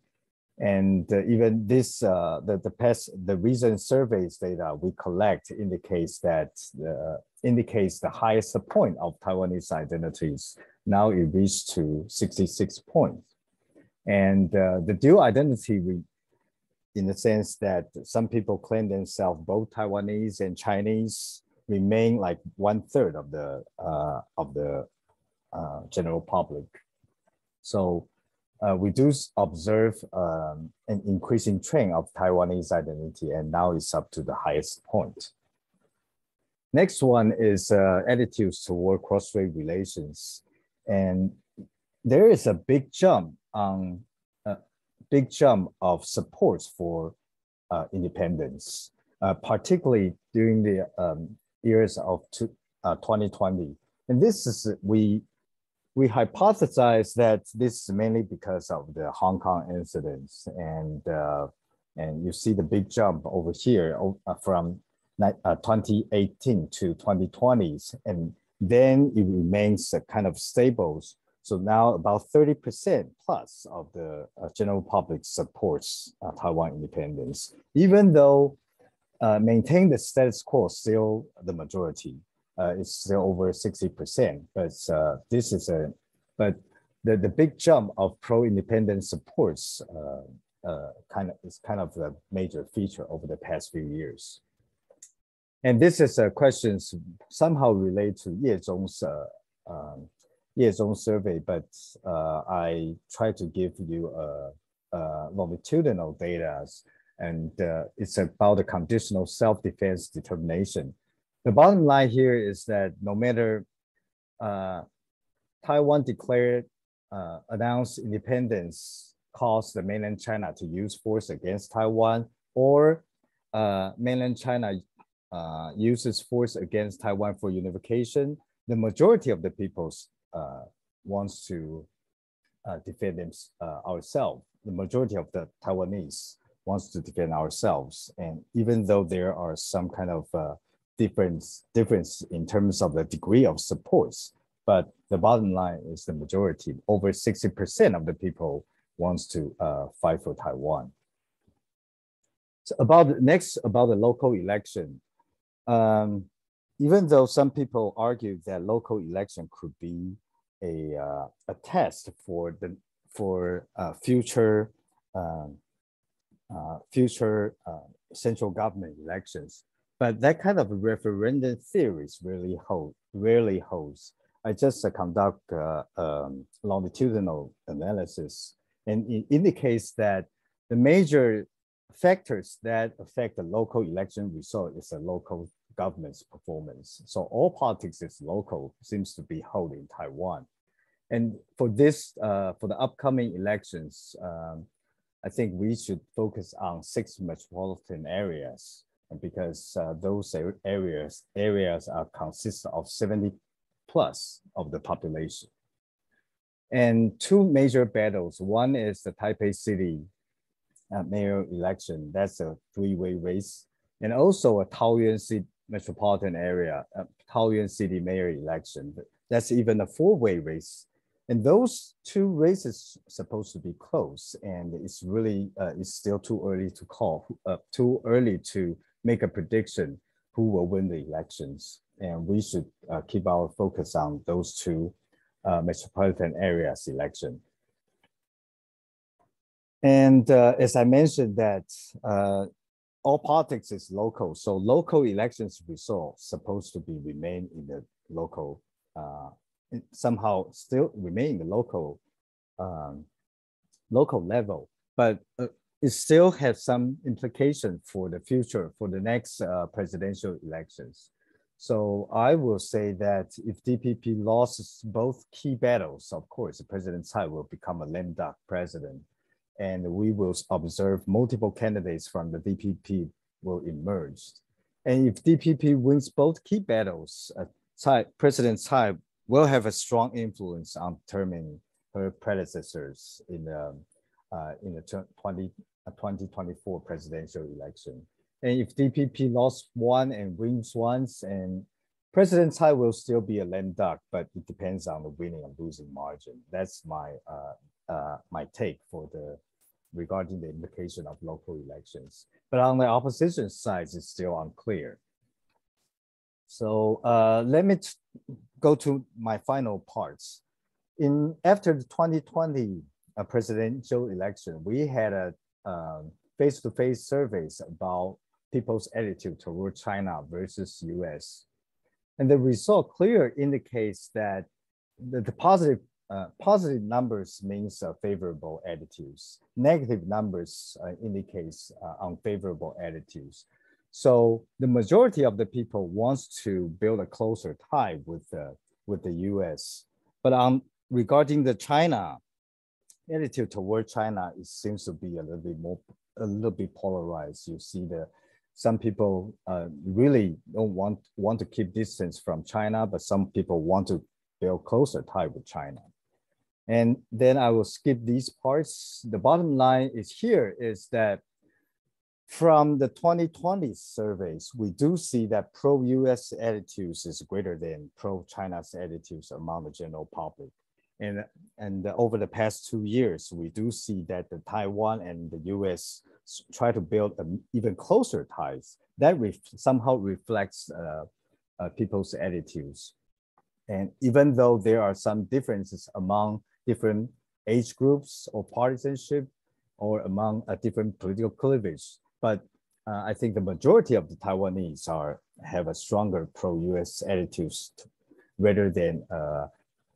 And uh, even this, uh, the, the past, the recent surveys data we collect indicates that uh, indicates the highest point of Taiwanese identities. Now it reached to 66 points. And uh, the dual identity, we, in the sense that some people claim themselves both Taiwanese and Chinese, remain like one third of the uh, of the uh, general public. So uh, we do observe um, an increasing trend of Taiwanese identity, and now it's up to the highest point. Next one is uh, attitudes toward cross-strait relations. And there is a big jump on a uh, big jump of support for uh, independence, uh, particularly during the um, years of two, 2020. Uh, and this is, we we hypothesize that this is mainly because of the Hong Kong incidents, and uh, and you see the big jump over here uh, from uh, 2018 to 2020s, and then it remains uh, kind of stable. So now about 30% plus of the uh, general public supports uh, Taiwan independence, even though maintain the status quo still the majority uh, it's still over 60%. But uh, this is a, but the, the big jump of pro-independent supports uh, uh, kind of is kind of a major feature over the past few years. And this is a question somehow related to Yeh-Chung's uh, um, Ye Zhong survey, but uh, I try to give you longitudinal data and it's about the conditional self-defense determination. The bottom line here is that no matter uh, Taiwan declared, uh, announced independence caused the mainland China to use force against Taiwan, or uh, mainland China uh, uses force against Taiwan for unification, the majority of the peoples uh, wants to uh, defend them, ourselves. The majority of the Taiwanese wants to defend ourselves. And even though there are some kind of difference, difference in terms of the degree of supports, but the bottom line is the majority, over 60% of the people wants to uh, fight for Taiwan. So about next about the local election, um, even though some people argue that local election could be a, uh, a test for the for uh, future um, uh, future uh, central government elections, but that kind of referendum theories really hold rarely holds. I just uh, conduct uh, um, longitudinal analysis, and it indicates that the major factors that affect the local election result is the local government's performance. So all politics is local, seems to be held in Taiwan. And for this, uh, for the upcoming elections, um, I think we should focus on six metropolitan areas because uh, those areas areas are consist of 70 plus of the population. And two major battles. One is the Taipei City uh, mayor election. That's a three-way race. And also a Taoyuan City metropolitan area, uh, Taoyuan City mayor election. That's even a four-way race. And those two races supposed to be close, and it's really uh, it's still too early to call, uh, too early to make a prediction who will win the elections. And we should uh, keep our focus on those two uh, metropolitan areas election. And uh, as I mentioned that uh, all politics is local. So local elections results supposed to be remain in the local, uh, somehow still remain in the local, um, local level, but uh, it still has some implication for the future, for the next uh, presidential elections. So I will say that if DPP loses both key battles, of course, President Tsai will become a lame duck president and we will observe multiple candidates from the DPP will emerge. And if DPP wins both key battles, uh, Tsai, President Tsai will have a strong influence on determining her predecessors in the, uh, in the 20, uh, 2024 presidential election. And if DPP lost one and wins once, and President Tsai will still be a lame duck, but it depends on the winning and losing margin. That's my uh, uh, my take for the regarding the implication of local elections. But on the opposition side, it's still unclear. So uh, let me go to my final parts. In after the 2020 uh, presidential election, we had a face-to-face -face surveys about people's attitude toward China versus US. And the result clear indicates that the, the positive uh, positive numbers means uh, favorable attitudes. Negative numbers uh, indicates uh, unfavorable attitudes. So the majority of the people wants to build a closer tie with the with the U.S. But um, regarding the China attitude toward China, it seems to be a little bit more a little bit polarized. You see the some people uh, really don't want want to keep distance from China, but some people want to build closer tie with China. And then I will skip these parts. The bottom line is here is that from the 2020 surveys, we do see that pro-US attitudes is greater than pro-China's attitudes among the general public. And, and over the past two years, we do see that the Taiwan and the US try to build even closer ties. That somehow reflects uh, uh, people's attitudes. And even though there are some differences among different age groups or partisanship or among a different political cleavage. But uh, I think the majority of the Taiwanese are have a stronger pro-US attitudes rather than uh,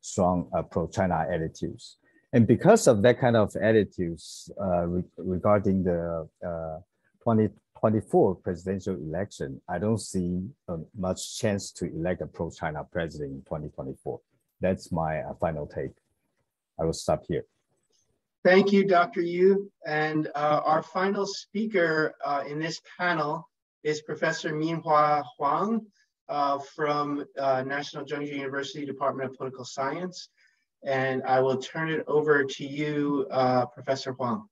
strong uh, pro-China attitudes. And because of that kind of attitudes uh, re regarding the uh, 2024 presidential election, I don't see uh, much chance to elect a pro-China president in 2024. That's my final take. I will stop here. Thank you, Dr. Yu. And uh, our final speaker uh, in this panel is Professor Min-Hua Huang uh, from uh, National Chengchi University Department of Political Science. And I will turn it over to you, uh, Professor Huang.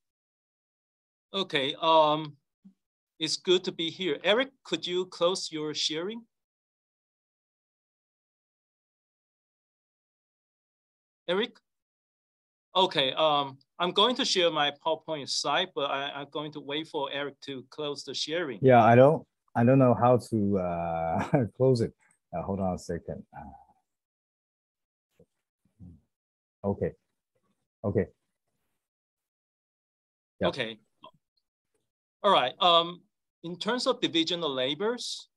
Okay, um, it's good to be here. Eric, could you close your sharing? Eric? Okay, um, I'm going to share my PowerPoint slide, but I, am going to wait for Eric to close the sharing. Yeah, I don't, I don't know how to uh, *laughs* close it. Uh, hold on a second. Uh, okay, okay. Okay. All right. Um, in terms of division of labors,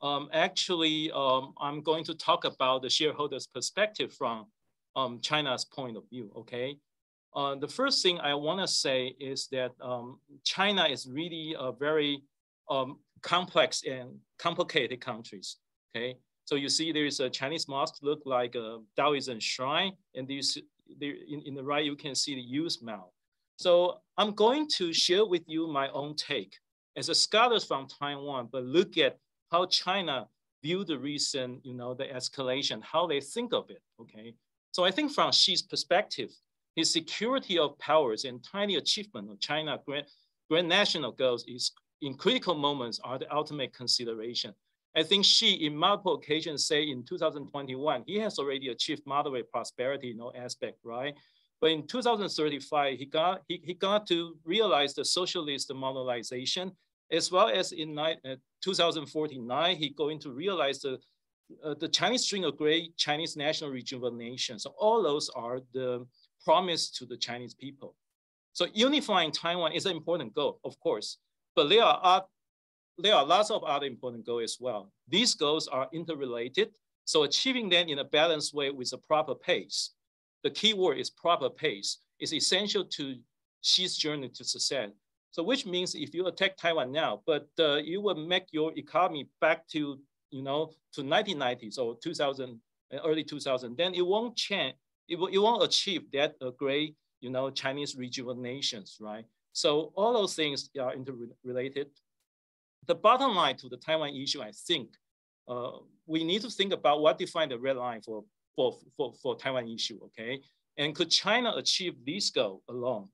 um, actually, um, I'm going to talk about the shareholders' perspective from um, China's point of view. Okay. Uh, the first thing I want to say is that um, China is really a very um, complex and complicated countries. Okay, so you see there is a Chinese mosque look like uh, a Taoism shrine, and this there in, in the right you can see the You's Mouth. So I'm going to share with you my own take as a scholar from Taiwan, but look at how China view the recent, you know, the escalation, how they think of it. Okay, so I think from Xi's perspective, his security of powers and tiny achievement of China grand, grand national goals is in critical moments are the ultimate consideration. I think Xi, in multiple occasions, say in 2021, he has already achieved moderate prosperity in all aspect, right? But in 2035, he got he, he got to realize the socialist modernization, as well as in uh, 2049, he going to realize the uh, the Chinese string of great Chinese national rejuvenation. So all those are the promise to the Chinese people. So unifying Taiwan is an important goal, of course, but there are, there are lots of other important goals as well. These goals are interrelated, so achieving them in a balanced way with a proper pace. The key word is proper pace is essential to Xi's journey to success. So which means if you attack Taiwan now, but uh, you will make your economy back to, you know, to 1990s or 2000, early 2000, then it won't change, it, will, it won't achieve that uh, great, you know, Chinese rejuvenations, right? So all those things are interrelated. The bottom line to the Taiwan issue, I think, uh, we need to think about what define the red line for, for, for, for Taiwan issue, okay? And could China achieve this goal alone?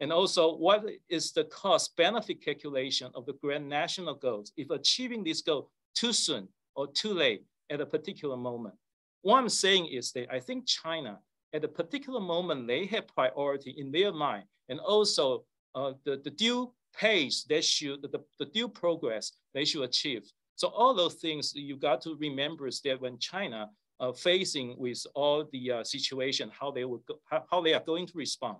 And also, what is the cost benefit calculation of the grand national goals if achieving this goal too soon or too late at a particular moment? What I'm saying is that I think China, at a particular moment, they have priority in their mind, and also uh, the, the due pace they should, the, the due progress they should achieve. So all those things you got to remember is that when China uh, facing with all the uh, situation, how they will go, how, how, they are going to respond.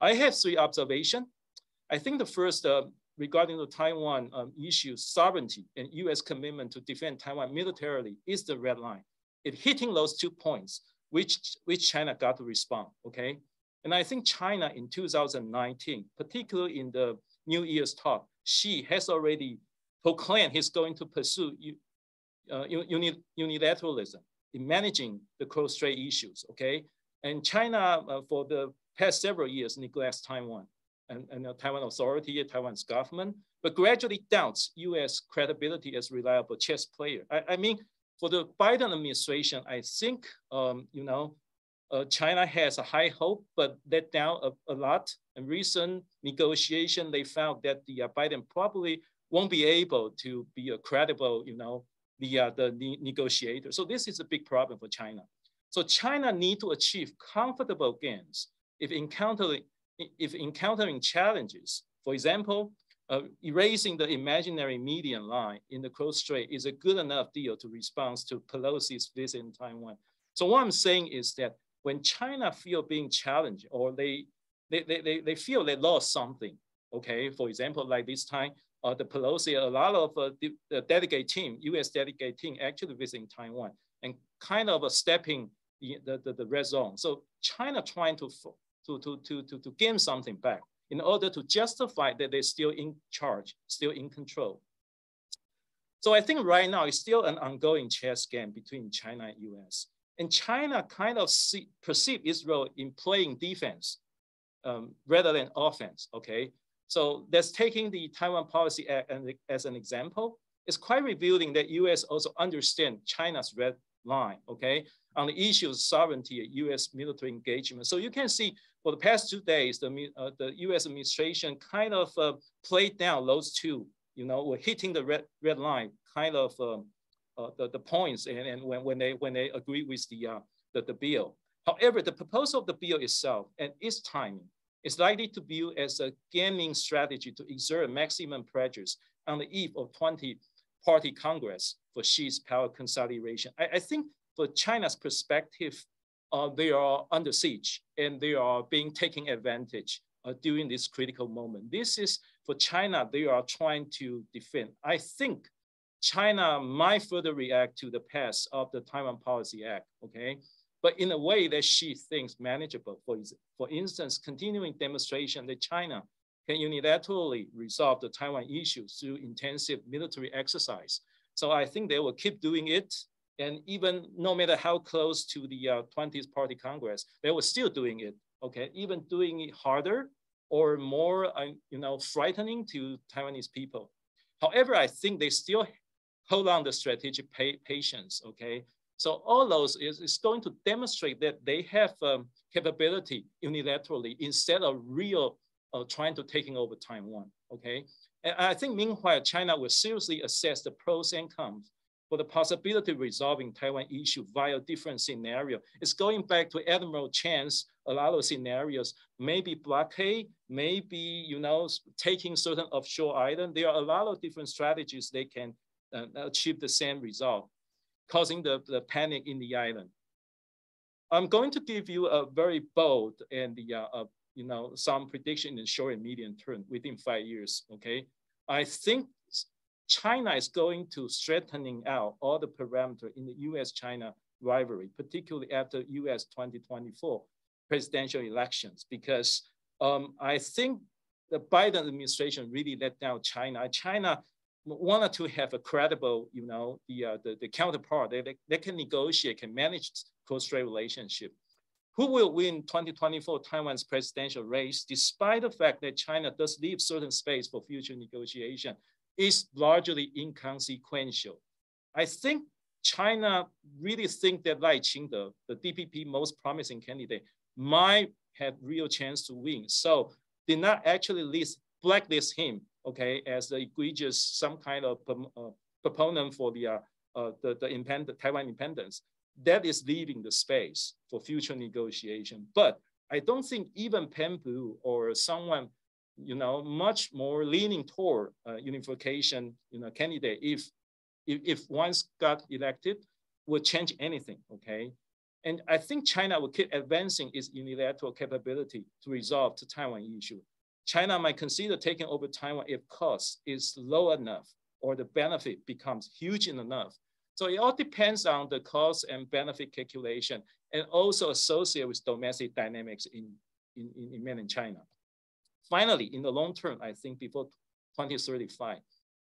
I have three observations. I think the first uh, regarding the Taiwan um, issue, sovereignty and US commitment to defend Taiwan militarily is the red line it hitting those two points, which, which China got to respond, okay? And I think China in 2019, particularly in the New Year's talk, Xi has already proclaimed he's going to pursue uh, unilateralism in managing the cross-strait issues, okay? And China, uh, for the past several years, neglects Taiwan and, and the Taiwan authority, Taiwan's government, but gradually doubts US credibility as reliable chess player. I, I mean, for the Biden administration, I think, um, you know, uh, China has a high hope, but let down a, a, lot. In recent negotiation, they found that the uh, Biden probably won't be able to be a credible, you know, the, uh, the ne negotiator. So this is a big problem for China. So China need to achieve comfortable gains if encountering, if encountering challenges. For example, uh, erasing the imaginary median line in the cross strait is a good enough deal to respond to Pelosi's visit in Taiwan. So what I'm saying is that when China feel being challenged or they, they, they, they feel they lost something, okay? For example, like this time, uh, the Pelosi, a lot of uh, the, the delegate team, US delegate team actually visiting Taiwan and kind of a stepping the, the, the, the red zone. So China trying to, to, to, to, to, to gain something back in order to justify that they're still in charge, still in control. So I think right now it's still an ongoing chess game between China and US. And China kind of see, perceive Israel in playing defense um, rather than offense, okay? So that's taking the Taiwan Policy Act as an example. It's quite revealing that US also understand China's red line, okay? On the issue of sovereignty, US military engagement. So you can see for the past two days, the, uh, the US administration kind of uh, played down those two you know, were hitting the red, red line, kind of um, the, the points and, and when, when, they, when they agree with the, uh, the, the bill. However, the proposal of the bill itself and its timing is likely to be viewed as a gaming strategy to exert maximum pressures on the eve of 20 party Congress for Xi's power consolidation. I, I think for China's perspective, uh, they are under siege and they are being taken advantage uh, during this critical moment. This is for China, they are trying to defend. I think China might further react to the pass of the Taiwan Policy Act, okay? But in a way that she thinks manageable. For, for instance, continuing demonstration that China can unilaterally resolve the Taiwan issue through intensive military exercise. So I think they will keep doing it. And even no matter how close to the uh, 20th Party Congress, they were still doing it, okay? Even doing it harder or more, uh, you know, frightening to Taiwanese people. However, I think they still hold on the strategic patience, okay? So all those is, is going to demonstrate that they have um, capability unilaterally instead of real uh, trying to taking over Taiwan, okay? And I think meanwhile, China will seriously assess the pros and cons for the possibility of resolving Taiwan issue via different scenario. It's going back to Admiral Chen's a lot of scenarios, maybe blockade, maybe, you know, taking certain offshore island. There are a lot of different strategies they can uh, achieve the same result, causing the, the panic in the island. I'm going to give you a very bold and the, uh, uh, you know, some prediction in short and medium term within five years, okay? I think China is going to strengthening out all the parameter in the US-China rivalry, particularly after US 2024 presidential elections, because um, I think the Biden administration really let down China. China wanted to have a credible, you know, the, uh, the, the, counterpart. They, they can negotiate, can manage close trade relationship. Who will win 2024 Taiwan's presidential race, despite the fact that China does leave certain space for future negotiation? is largely inconsequential. I think China really think that Lai Ching, the, the DPP most promising candidate, might have real chance to win. So did not actually list, blacklist him, okay, as the egregious, some kind of uh, proponent for the, uh, uh, the, the independent, Taiwan independence. That is leaving the space for future negotiation. But I don't think even pan blue or someone you know, much more leaning toward uh, unification, you know, candidate if, if, if once got elected, would change anything, okay? And I think China will keep advancing its unilateral capability to resolve the Taiwan issue. China might consider taking over Taiwan if cost is low enough or the benefit becomes huge enough. So it all depends on the cost and benefit calculation and also associated with domestic dynamics in, in, in, in mainland China. Finally, in the long term, I think before 2035,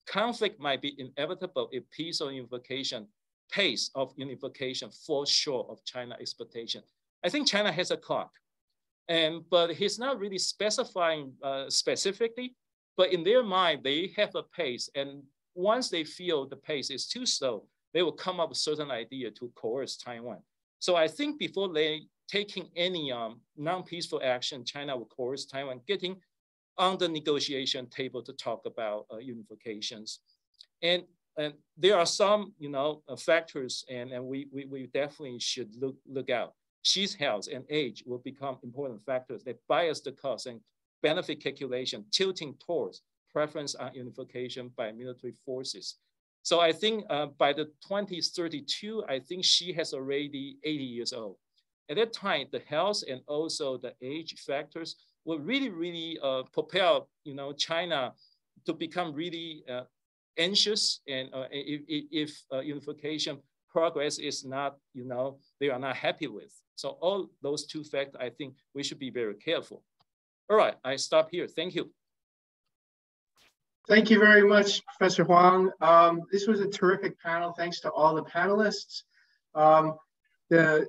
conflict might be inevitable if peace or unification, pace of unification falls short of China expectation. I think China has a clock, and but he's not really specifying uh, specifically, but in their mind, they have a pace, and once they feel the pace is too slow, they will come up with certain idea to coerce Taiwan. So I think before they taking any um, non-peaceful action, China will coerce Taiwan getting on the negotiation table to talk about uh, unifications. And, and there are some, you know, uh, factors and, and we, we, we definitely should look, look out. Xi's health and age will become important factors that bias the cost and benefit calculation, tilting towards preference on unification by military forces. So I think uh, by the 2032, I think Xi has already 80 years old. At that time, the health and also the age factors will really, really uh, propel, you know, China to become really uh, anxious and uh, if, if uh, unification progress is not, you know, they are not happy with. So all those two facts, I think we should be very careful. All right, I stop here. Thank you. Thank you very much, Professor Huang. Um, this was a terrific panel. Thanks to all the panelists. Um, the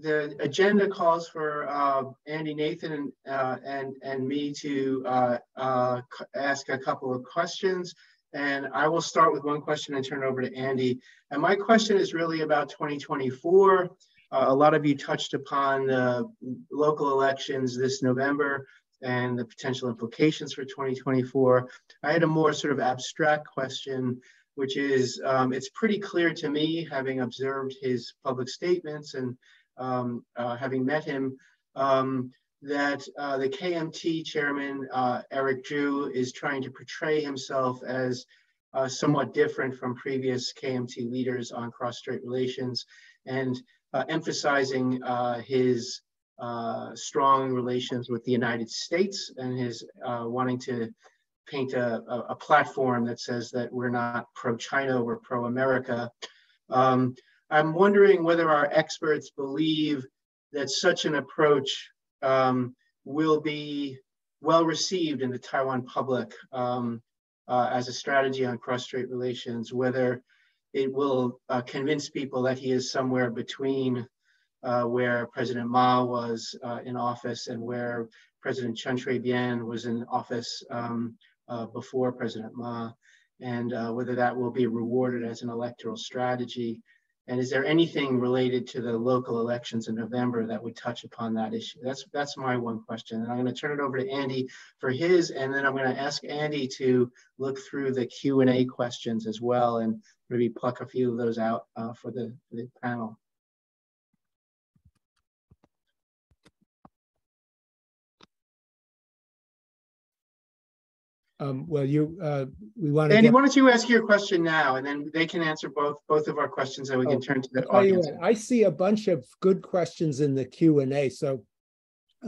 the agenda calls for uh, Andy Nathan and, uh, and, and me to uh, uh ask a couple of questions. And I will start with one question and turn it over to Andy. And my question is really about 2024. Uh, a lot of you touched upon the local elections this November and the potential implications for 2024. I had a more sort of abstract question, which is um, it's pretty clear to me, having observed his public statements and um, uh, having met him, um, that uh, the KMT chairman, uh, Eric Chu, is trying to portray himself as uh, somewhat different from previous KMT leaders on cross-strait relations and uh, emphasizing uh, his strong relations with the United States and his wanting to paint a, a, platform that says that we're not pro-China, we're pro-America. Um, I'm wondering whether our experts believe that such an approach um, will be well received in the Taiwan public um, uh, as a strategy on cross-strait relations, whether it will uh, convince people that he is somewhere between uh, where President Ma was uh, in office and where President Chen Shui-bian was in office um, uh, before President Ma, and uh, whether that will be rewarded as an electoral strategy. And is there anything related to the local elections in November that would touch upon that issue? That's that's my one question. And I'm going to turn it over to Andy for his, and then I'm going to ask Andy to look through the Q&A questions as well and maybe pluck a few of those out uh, for, the, for the panel. Um, well, you, uh, we want to. Andy, get... why don't you ask your question now, and then they can answer both both of our questions, and we oh, can turn to the audience. What, I see a bunch of good questions in the Q and A, so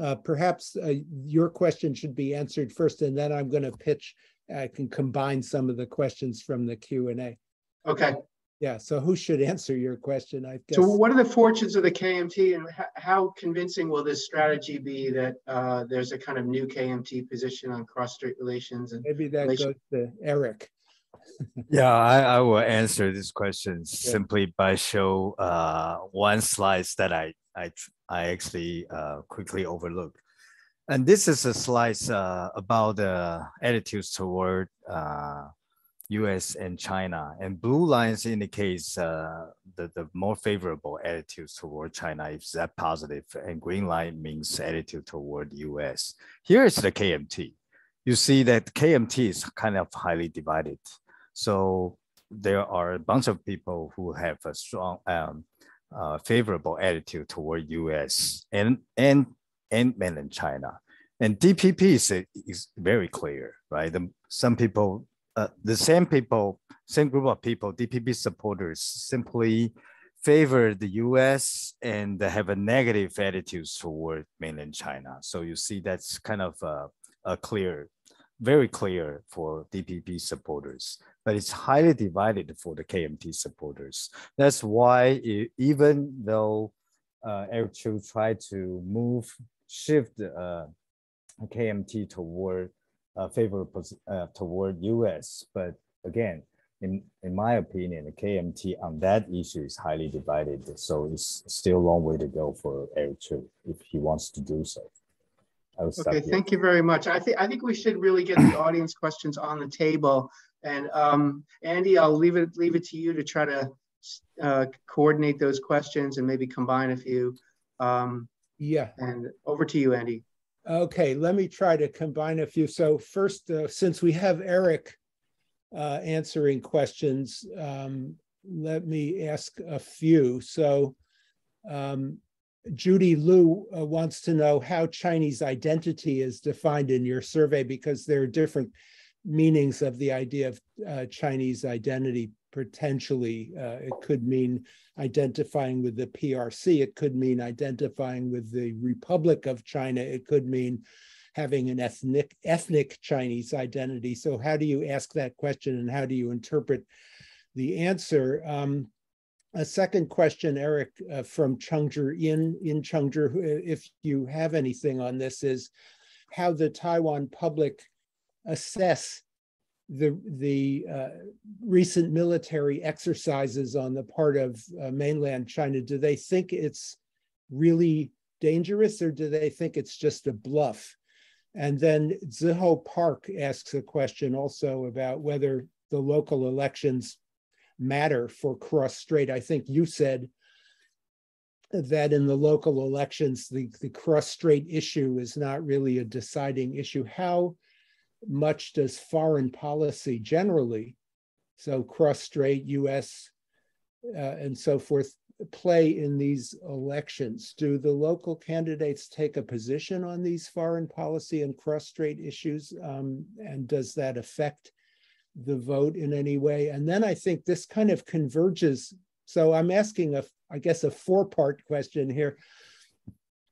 uh, perhaps uh, your question should be answered first, and then I'm going to pitch. I can combine some of the questions from the Q and A. Okay. Yeah. So who should *laughs* answer your question? I guess. So what are the fortunes of the KMT, and how convincing will this strategy be that uh, there's a kind of new KMT position on cross-strait relations? And maybe that goes to Eric. *laughs* yeah, I, I will answer this question yeah. simply by show uh, one slide that I I I actually uh, quickly overlooked. And this is a slide uh, about the attitudes toward uh, US and China. And blue lines indicates uh, the, the more favorable attitudes toward China if that positive, and green line means attitude toward US. Here is the KMT. You see that KMT is kind of highly divided. So there are a bunch of people who have a strong um, uh, favorable attitude toward US and, and, and mainland China. And DPP is, is very clear, right? The, some people uh, the same people, same group of people, DPP supporters, simply favor the U.S. and have a negative attitude toward mainland China. So you see, that's kind of a, a clear, very clear for DPP supporters, but it's highly divided for the KMT supporters. That's why it, even though uh, Eric Chu tried to move, shift uh, KMT toward uh, favorable uh, toward U.S. But again, in in my opinion, the KMT on that issue is highly divided. So it's still a long way to go for Eric Chu if he wants to do so. Okay, thank you very much. I think I think we should really get the audience questions on the table. And um, Andy, I'll leave it leave it to you to try to uh, coordinate those questions and maybe combine a few. Um, yeah. And over to you, Andy. Okay, let me try to combine a few. So first, uh, since we have Eric uh, answering questions, um, let me ask a few. So um, Judy Liu uh, wants to know how Chinese identity is defined in your survey because there are different meanings of the idea of uh, Chinese identity potentially. Uh, it could mean identifying with the PRC. It could mean identifying with the Republic of China. It could mean having an ethnic ethnic Chinese identity. So how do you ask that question and how do you interpret the answer? Um, a second question, Eric, uh, from Chengchi in in Chengchi, if you have anything on this, is how the Taiwan public assess the the uh, recent military exercises on the part of uh, mainland China? Do they think it's really dangerous, or do they think it's just a bluff? And then Ziho Park asks a question also about whether the local elections matter for cross strait. I think you said that in the local elections, the, the cross strait issue is not really a deciding issue. How much does foreign policy generally, so cross strait, US, uh, and so forth, play in these elections? Do the local candidates take a position on these foreign policy and cross strait issues? Um, and does that affect the vote in any way? And then I think this kind of converges. So I'm asking a, I guess, a four-part question here.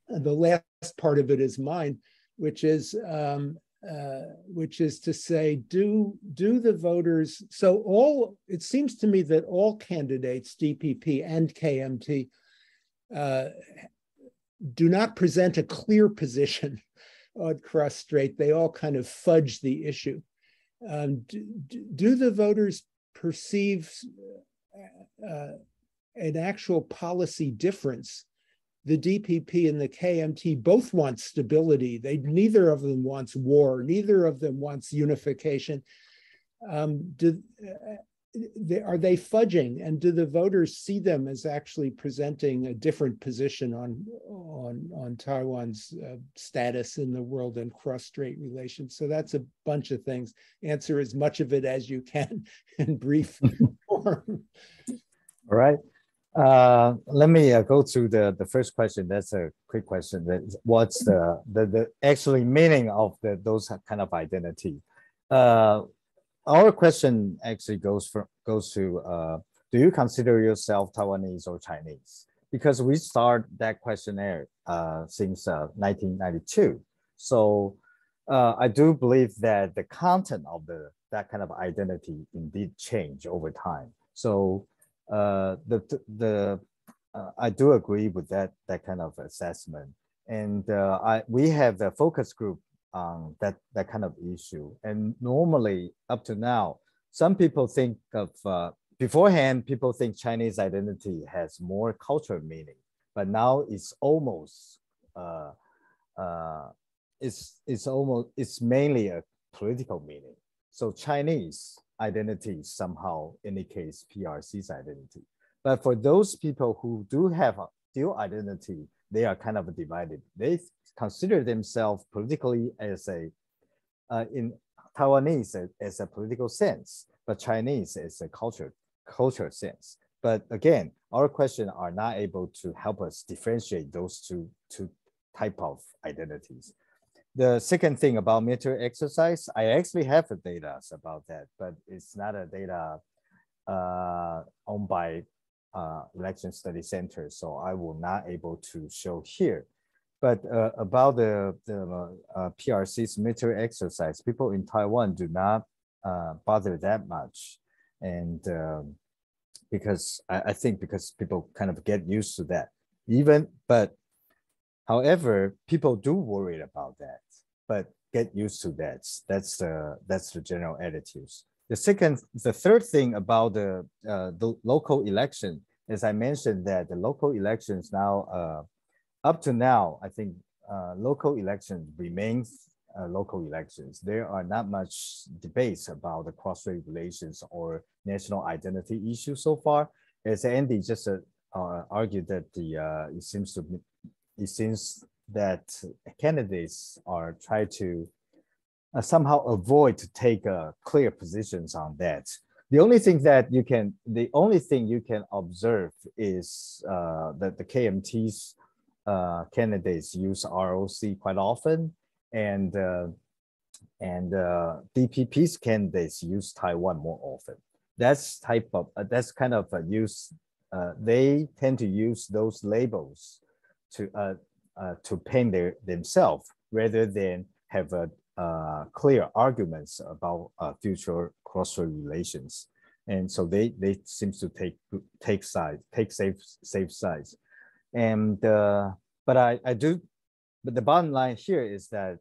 The last part of it is mine, which is um, uh, which is to say, do do the voters? So all it seems to me that all candidates, DPP and KMT, uh, do not present a clear position *laughs* on cross strait. They all kind of fudge the issue. Um, do, do, the voters perceive uh, an actual policy difference the DPP and the KMT both want stability. They neither of them wants war. Neither of them wants unification. Um, do, uh, they, are they fudging, and do the voters see them as actually presenting a different position on on on Taiwan's uh, status in the world and cross-strait relations? So that's a bunch of things. Answer as much of it as you can *laughs* in brief *laughs* form. All right. Uh, let me uh, go to the, the first question. That's a quick question. That what's the, the, the actually meaning of the, those kind of identity? Uh, our question actually goes for goes to uh, do you consider yourself Taiwanese or Chinese? Because we start that questionnaire uh, since 1992. Uh, so I do believe that the content of the that kind of identity indeed change over time. So uh, the the uh, I do agree with that that kind of assessment, and uh, I we have the focus group on that that kind of issue. And normally, up to now, some people think of uh, beforehand. People think Chinese identity has more cultural meaning, but now it's almost uh, it's it's almost it's mainly a political meaning. So Chinese identity somehow indicates PRC's identity. But for those people who do have a dual identity, they are kind of divided. They consider themselves politically as a, uh, in Taiwanese as a political sense, but Chinese as a culture, culture sense. But again, our questions are not able to help us differentiate those two, two type of identities. The second thing about military exercise, I actually have the data about that, but it's not a data uh, owned by uh, election study center, so I will not able to show here. But uh, about the, the uh, PRC's military exercise, people in Taiwan do not uh, bother that much. And um, because I, I think because people kind of get used to that, even, but However, people do worry about that, but get used to that. That's the that's the general attitudes. The second, the third thing about the uh, the local election, as I mentioned, that the local elections now, uh, up to now, I think uh, local elections remains uh, local elections. There are not much debates about the cross-strait relations or national identity issues so far. As Andy just uh, uh, argued that the it seems to be, it seems that candidates are trying to uh, somehow avoid to take uh, clear positions on that. The only thing that you can, the only thing you can observe is uh, that the KMT's uh, candidates use ROC quite often, and uh, and uh, DPP's candidates use Taiwan more often. That's type of that's kind of a use. they tend to use those labels to uh, to paint their, themselves rather than have a uh, clear arguments about uh, future cross-strait relations. And so they they seems to take take sides, take safe safe sides. And uh, but I I do, but the bottom line here is that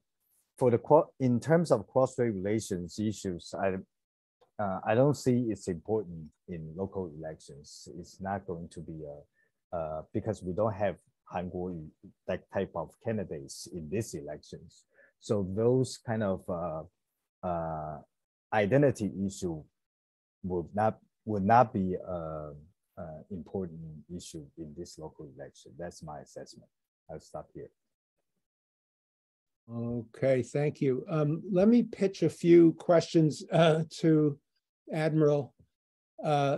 for the in terms of cross-strait relations issues, I uh, I don't see it's important in local elections. It's not going to be a because we don't have Hanguo that type of candidates in these elections. So those kind of uh, uh, identity issue would not would not be a, a important issue in this local election. That's my assessment. I'll stop here. Okay, thank you. Um, let me pitch a few questions uh, to Admiral uh,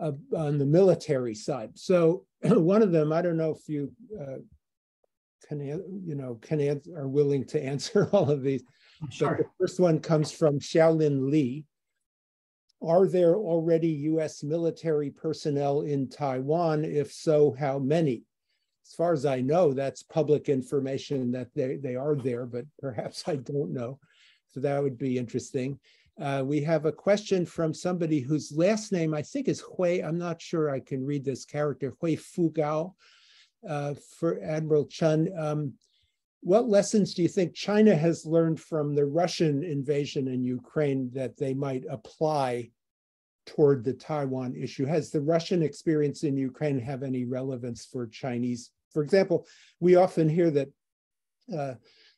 uh, on the military side. So *clears throat* one of them, I don't know if you uh, can, you know, can answer, are willing to *laughs* answer all of these. Sure. But the first one comes from Shaolin Lee. Are there already U.S. military personnel in Taiwan? If so, how many? As far as I know, that's public information that they, they are there, but perhaps I don't know. So that would be interesting. Uh, we have a question from somebody whose last name I think is Hui. I'm not sure I can read this character, Hui Fugao, uh, for Admiral Chen. Um, what lessons do you think China has learned from the Russian invasion in Ukraine that they might apply toward the Taiwan issue? Has the Russian experience in Ukraine have any relevance for Chinese? For example, we often hear that uh,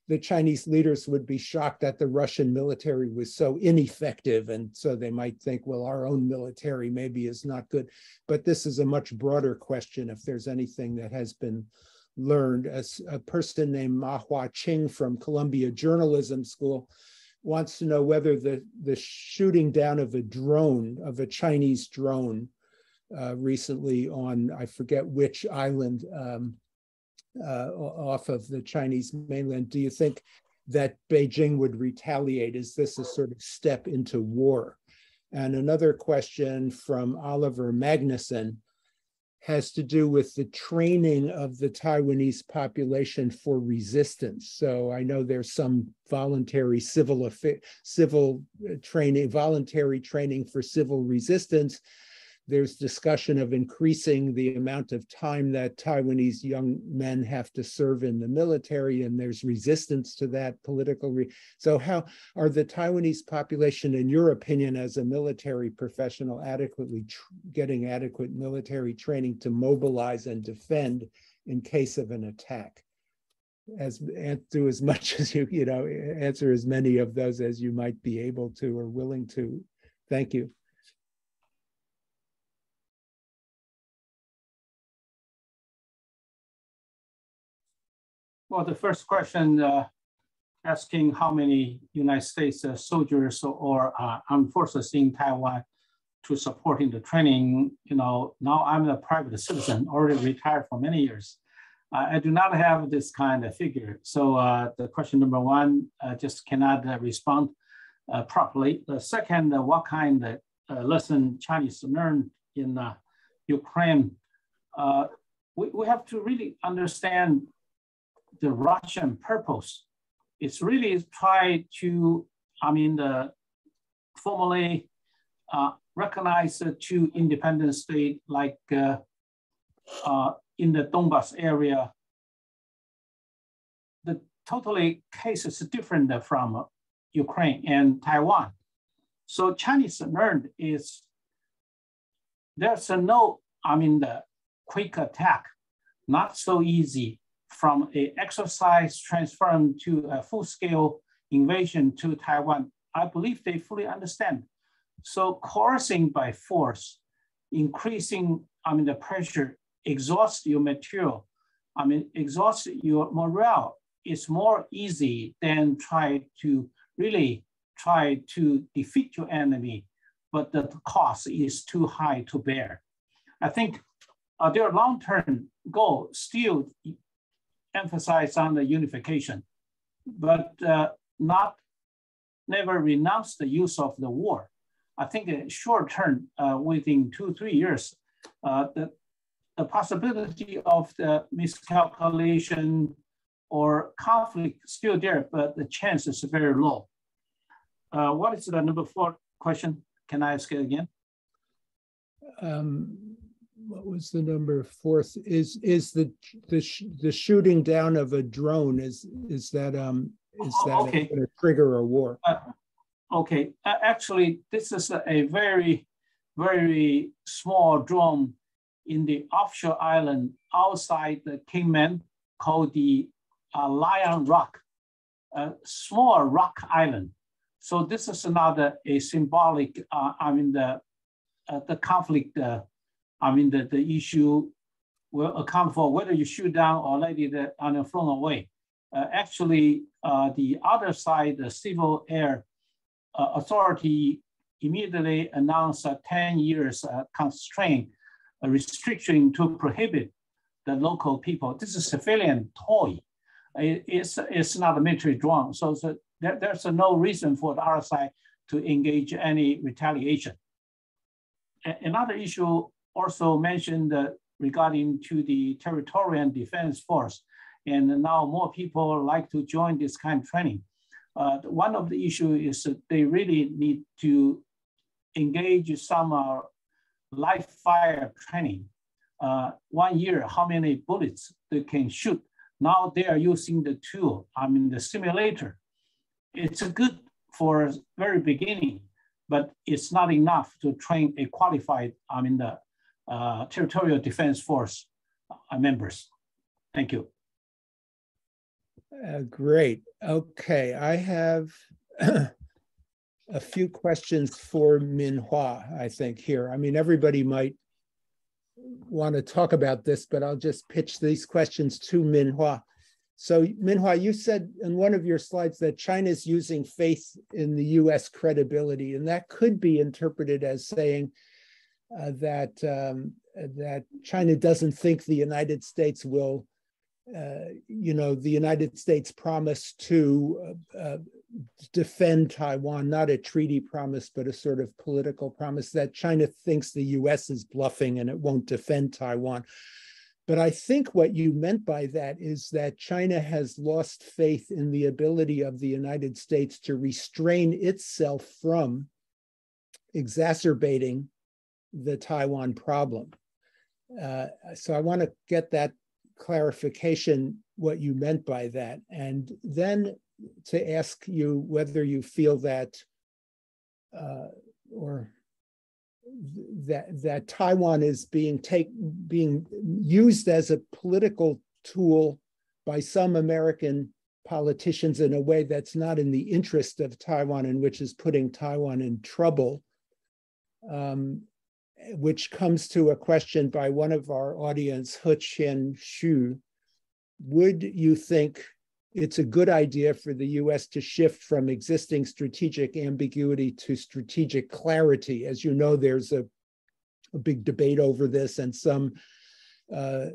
the Chinese leaders would be shocked that the Russian military was so ineffective. And so they might think, well, our own military maybe is not good. But this is a much broader question if there's anything that has been learned. As a person named Ma Hua Ching from Columbia Journalism School wants to know whether the, the shooting down of a drone, of a Chinese drone, uh, recently on, I forget which island, um, off of the Chinese mainland. Do you think that Beijing would retaliate? Is this a sort of step into war? And another question from Oliver Magnuson has to do with the training of the Taiwanese population for resistance. So I know there's some voluntary civil civil uh, training, voluntary training for civil resistance. There's discussion of increasing the amount of time that Taiwanese young men have to serve in the military, and there's resistance to that political. so, how are the Taiwanese population, in your opinion, as a military professional, adequately getting adequate military training to mobilize and defend in case of an attack? As do as much *laughs* as you you know answer as many of those as you might be able to or willing to. Thank you. Well, the first question uh, asking how many United States uh, soldiers or uh, armed forces in Taiwan to supporting the training. You know, now I'm a private citizen, already retired for many years. I do not have this kind of figure. So uh, the question number one uh, just cannot uh, respond properly. The second, what kind of lesson Chinese learned in Ukraine? we, we have to really understand the Russian purpose is really try to, I mean, the formally uh, recognize the two independent states like uh, uh, in the Donbass area. The totally case is different from Ukraine and Taiwan. So Chinese learned is there's a no, I mean, the quick attack, not so easy from a exercise transformed to a full-scale invasion to Taiwan, I believe they fully understand. So coercing by force, increasing, I mean, the pressure, exhaust your material, I mean, exhaust your morale is more easy than try to really try to defeat your enemy, but the cost is too high to bear. I think uh, their long-term goal still emphasize on the unification, but uh, not never renounce the use of the war. I think in short term, uh, within two, three years, uh, the, the possibility of the miscalculation or conflict still there, but the chance is very low. Uh, what is the number four question? Can I ask it again? Um, what was the number fourth is is the the sh the shooting down of a drone is is that um is that okay. going to trigger a war? Uh, okay, uh, actually, this is a, a, very, very small drone in the offshore island outside the Kinmen called the uh, Lion Rock, a small rock island. So this is another a symbolic, uh, I mean, the, uh, the conflict, uh, I mean, the, the issue will account for whether you shoot down or let it uh, on flown away. Uh, actually, uh, the other side, the civil air uh, authority immediately announced a 10 years uh, constraint, a restriction to prohibit the local people. This is a civilian toy. It, it's, it's not a military drone. So, so there, there's no reason for the RSI to engage any retaliation. A another issue also mentioned regarding to the territorial defense force. And now more people like to join this kind of training. Uh, one of the issue is that they really need to engage some uh, live fire training. Uh, one year, how many bullets they can shoot. Now they are using the tool, I mean the simulator. It's good for very beginning, but it's not enough to train a qualified, I mean the uh, territorial defense force uh, members. Thank you. Uh, great. Okay, I have *clears throat* a few questions for Min-Hua, I think, here. I mean, everybody might want to talk about this, but I'll just pitch these questions to Min-Hua. So, Min-Hua, you said in one of your slides that China is using faith in the US credibility, and that could be interpreted as saying uh, that, um, that China doesn't think the United States will uh, you know, the United States promised to uh, uh, defend Taiwan, not a treaty promise, but a sort of political promise that China thinks the US is bluffing and it won't defend Taiwan. But I think what you meant by that is that China has lost faith in the ability of the United States to restrain itself from exacerbating the Taiwan problem. Uh, so I want to get that clarification what you meant by that, and then to ask you whether you feel that uh, or that that Taiwan is being take being used as a political tool by some American politicians in a way that's not in the interest of Taiwan and which is putting Taiwan in trouble. Um, which comes to a question by one of our audience, He Qian Xu. Would you think it's a good idea for the US to shift from existing strategic ambiguity to strategic clarity? As you know, there's a, a big debate over this, and some uh,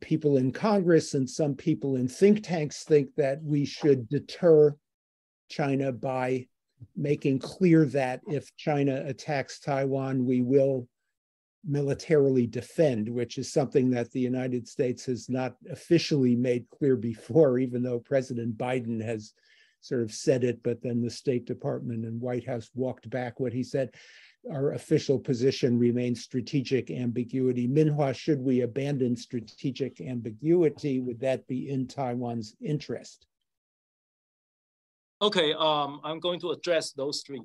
people in Congress and some people in think tanks think that we should deter China by making clear that if China attacks Taiwan, we will militarily defend, which is something that the United States has not officially made clear before, *laughs* even though President Biden has sort of said it, but then the State Department and White House walked back what he said. Our official position remains strategic ambiguity. Min-Hua, should we abandon strategic ambiguity? Would that be in Taiwan's interest? Okay, um, I'm going to address those three.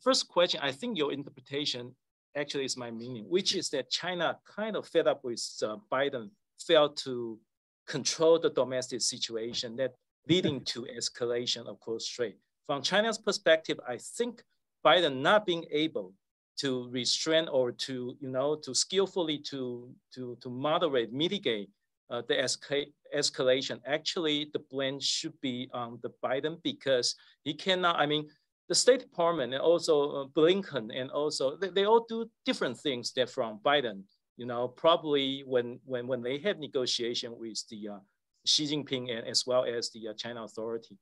First question, I think your interpretation actually is my meaning, which is that China kind of fed up with uh, Biden, failed to control the domestic situation that leading to escalation of cross-strait. From China's perspective, I think Biden not being able to restrain or to, you know, to skillfully to, to, to moderate, mitigate uh, the esca- escalation, actually the blame should be on the Biden because he cannot, I mean, the State Department and also uh, Blinken and also, they, they all do different things that from Biden, you know, probably when, when, when they have negotiation with the uh, Xi Jinping and as well as the uh, China authority.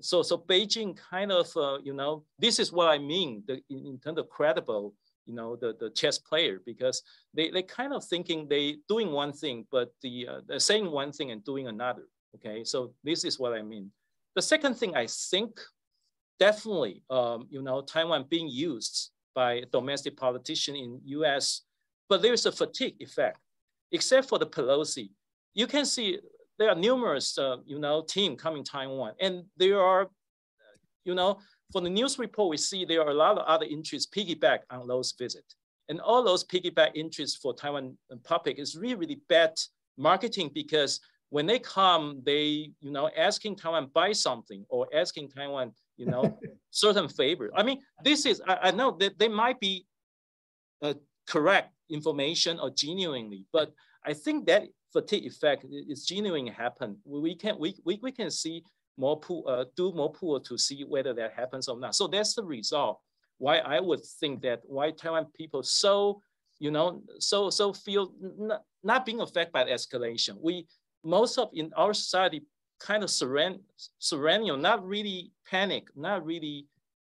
So, so Beijing kind of, uh, you know, this is what I mean the, in, in terms of credible you know the, the chess player because they they kind of thinking they doing one thing but the uh, they're saying one thing and doing another okay? So this is what i mean. The second thing i think definitely um, you know taiwan being used by domestic politician in us but there's a fatigue effect. Except for the pelosi you can see there are numerous, uh, you know, team coming Taiwan, and there are, you know, for the news report, we see there are a lot of other interests piggyback on those visits. And all those piggyback interests for Taiwan public is really, really bad marketing because when they come, they, you know, asking Taiwan buy something or asking Taiwan, you know, *laughs* certain favor. I mean, this is, I, I know that they might be uh, correct information or genuinely, but I think that fatigue effect is genuinely happen. We can, we, we, we can see more pool, uh, do more pool to see whether that happens or not. So that's the result why I would think that why Taiwan people so, you know, so, so feel not, not being affected by escalation. We, most of in our society kind of surrender, surrender, not really panic, not really,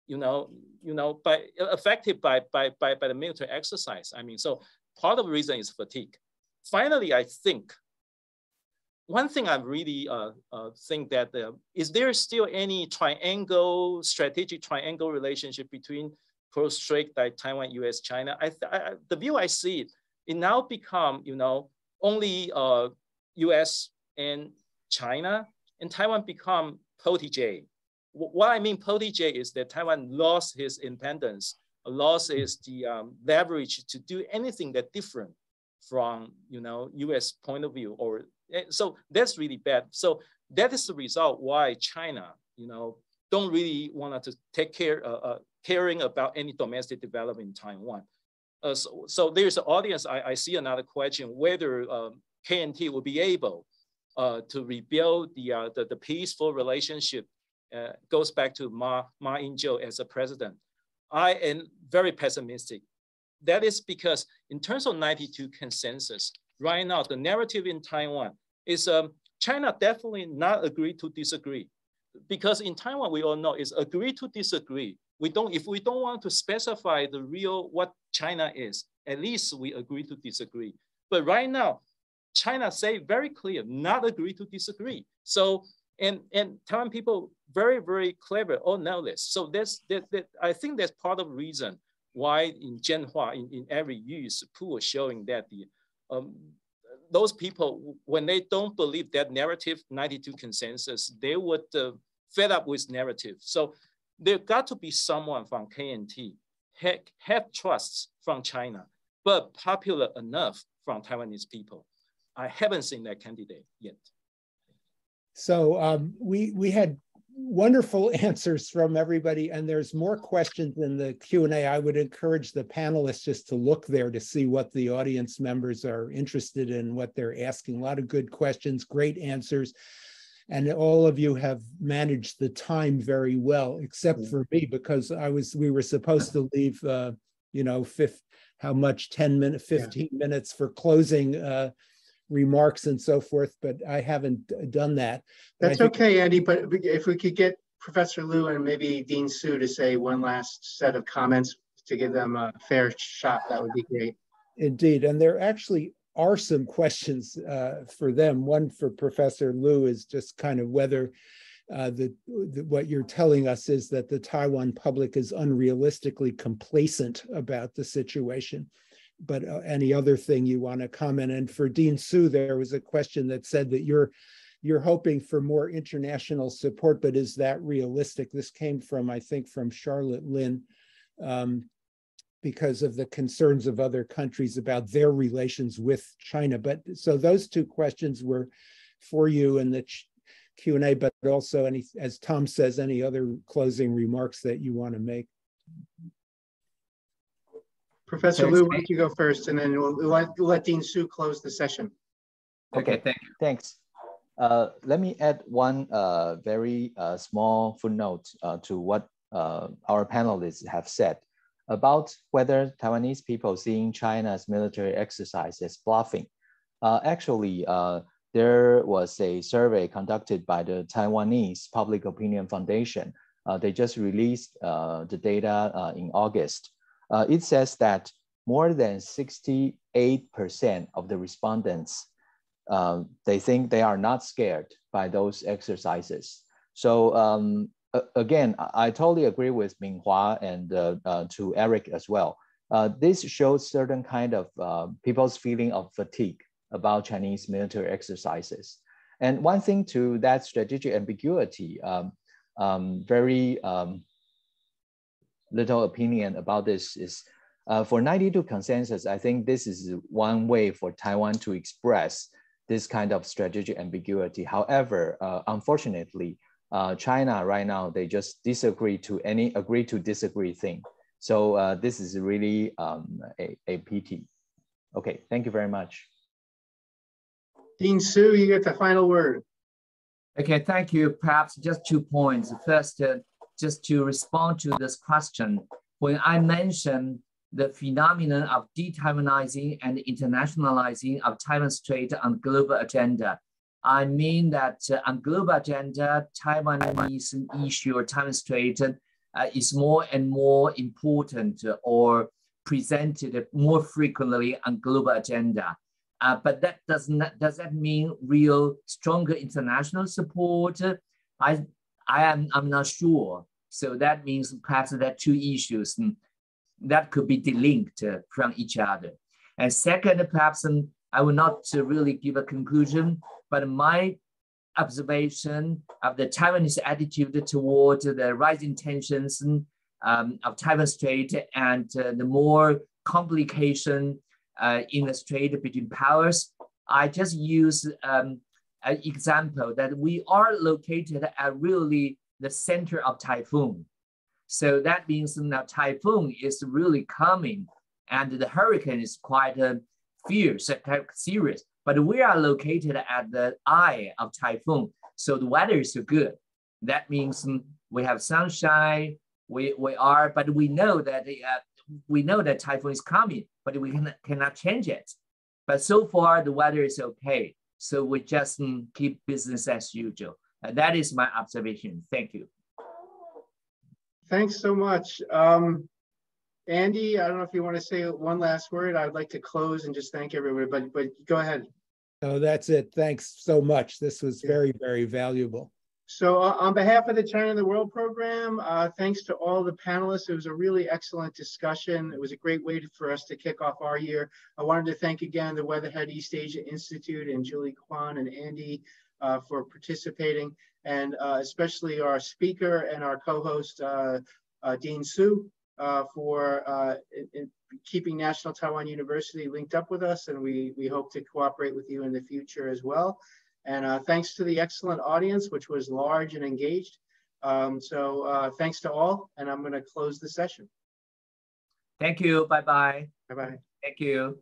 you know, you know, by affected by, by, by, by the military exercise. I mean, so part of the reason is fatigue. Finally, I think one thing I really uh, uh, think that uh, is there still any triangle, strategic triangle relationship between pro-strict like Taiwan, US, China? I, I, the view I see it, now become, you know, only US uh, and China and Taiwan become protege. What I mean protege is that Taiwan lost his independence, lost his the um, leverage to do anything that different from, you know, US point of view or so that's really bad. So that is the result why China, you know, don't really want to take care, uh, uh, caring about any domestic development in Taiwan. Uh, so, so there's an audience, I, I see another question, whether um, KMT will be able uh, to rebuild the, uh, the, the, peaceful relationship uh, goes back to Ma, Ma Ying-jeou as a president. I am very pessimistic. That is because in terms of 92 consensus, right now, the narrative in Taiwan is um, China definitely not agree to disagree. Because in Taiwan, we all know is agree to disagree. We don't, if we don't want to specify the real what China is, at least we agree to disagree. But right now, China say very clear, not agree to disagree. So, and, and Taiwan people very, very clever, all know this. So that's, that, that, I think that's part of the reason why in Zhenhua, in, in every use, pool showing that the um, those people, when they don't believe that narrative 92 consensus, they would uh, fed up with narrative. So there got to be someone from have, have trusts from China, but popular enough from Taiwanese people. I haven't seen that candidate yet. So um, we we had wonderful *laughs* answers from everybody and there's more questions in the q&a i would encourage the panelists just to look there to see what the audience members are interested in what they're asking. A lot of good questions great answers and all of you have managed the time very well except for me because i was we were supposed to leave uh, you know fifth how much 10 minutes 15 yeah. minutes for closing uh, remarks and so forth, but I haven't done that. That's okay, Andy, but if we could get Professor Liu and maybe Dean Su to say one last set of comments to give them a fair shot, that would be great. Indeed, and there actually are some questions uh, for them. One for Professor Liu is just kind of whether uh, the, the, what you're telling us is that the Taiwan public is unrealistically complacent about the situation but uh, any other thing you want to comment? And for Dean Su, there was a question that said that you're you're hoping for more international support, but is that realistic? This came from, I think, from Charlotte Lynn, um, because of the concerns of other countries about their relations with China. But so those two questions were for you in the Q&A, but also any, as Tom says, any other closing remarks that you want to make. Professor Thanks, Liu, why don't you go first, and then we'll let, let Dean Su close the session. Okay, thank you. Thanks. Uh, let me add one uh, very uh, small footnote uh, to what uh, our panelists have said about whether Taiwanese people seeing China's military exercise as bluffing. Uh, actually, there was a survey conducted by the Taiwanese Public Opinion Foundation. they just released the data in August uh, it says that more than 68% of the respondents, um, they think they are not scared by those exercises. So um, again, I totally agree with Min-Hua and uh, uh, to Eric as well. Uh, this shows certain kind of uh, people's feeling of fatigue about Chinese military exercises. And one thing to that strategic ambiguity, um, um, very um, little opinion about this is uh, for 92 consensus, I think this is one way for Taiwan to express this kind of strategic ambiguity. However, uh, unfortunately, uh, China right now, they just disagree to any agree to disagree thing. So uh, this is really um, a, a pity. Okay, thank you very much. Dean Su, you get the final word. Okay, thank you. Perhaps just two points. First, uh, just to respond to this question, when I mentioned the phenomenon of de-Taiwanizing and internationalizing of Taiwan Strait on global agenda, I mean that uh, on global agenda, Taiwanese issue or Taiwan Strait uh, is more and more important or presented more frequently on global agenda. Uh, but that does not does that mean real stronger international support? I I am I'm not sure. So that means perhaps are two issues mm, that could be delinked from each other. And second, perhaps um, I will not really give a conclusion, but my observation of the Taiwanese attitude toward the rising tensions um, of Taiwan Strait and uh, the more complication uh, in the strait between powers. I just use um, an example that we are located at really the center of typhoon. So that means now typhoon is really coming and the hurricane is quite uh, fierce, quite serious, but we are located at the eye of typhoon. So the weather is good. That means we have sunshine, we, we are, but we know that uh, we know that typhoon is coming, but we can, cannot change it. But so far the weather is okay. So we just keep business as usual. And that is my observation. Thank you. Thanks so much. Um, Andy, I don't know if you want to say one last word. I'd like to close and just thank everybody, but, but go ahead. No, that's it. Thanks so much. This was very, very valuable. So uh, on behalf of the China in the World program, uh, thanks to all the panelists. It was a really excellent discussion. It was a great way to, for us to kick off our year. I wanted to thank again the Weatherhead East Asia Institute and Julie Kwan and Andy uh, for participating and uh, especially our speaker and our co-host, uh, uh, Dean Su, for in, in keeping National Taiwan University linked up with us. And we, we hope to cooperate with you in the future as well. And uh, thanks to the excellent audience, which was large and engaged. Um, so uh, thanks to all, and I'm going to close the session. Thank you. Bye-bye. Bye-bye. Thank you.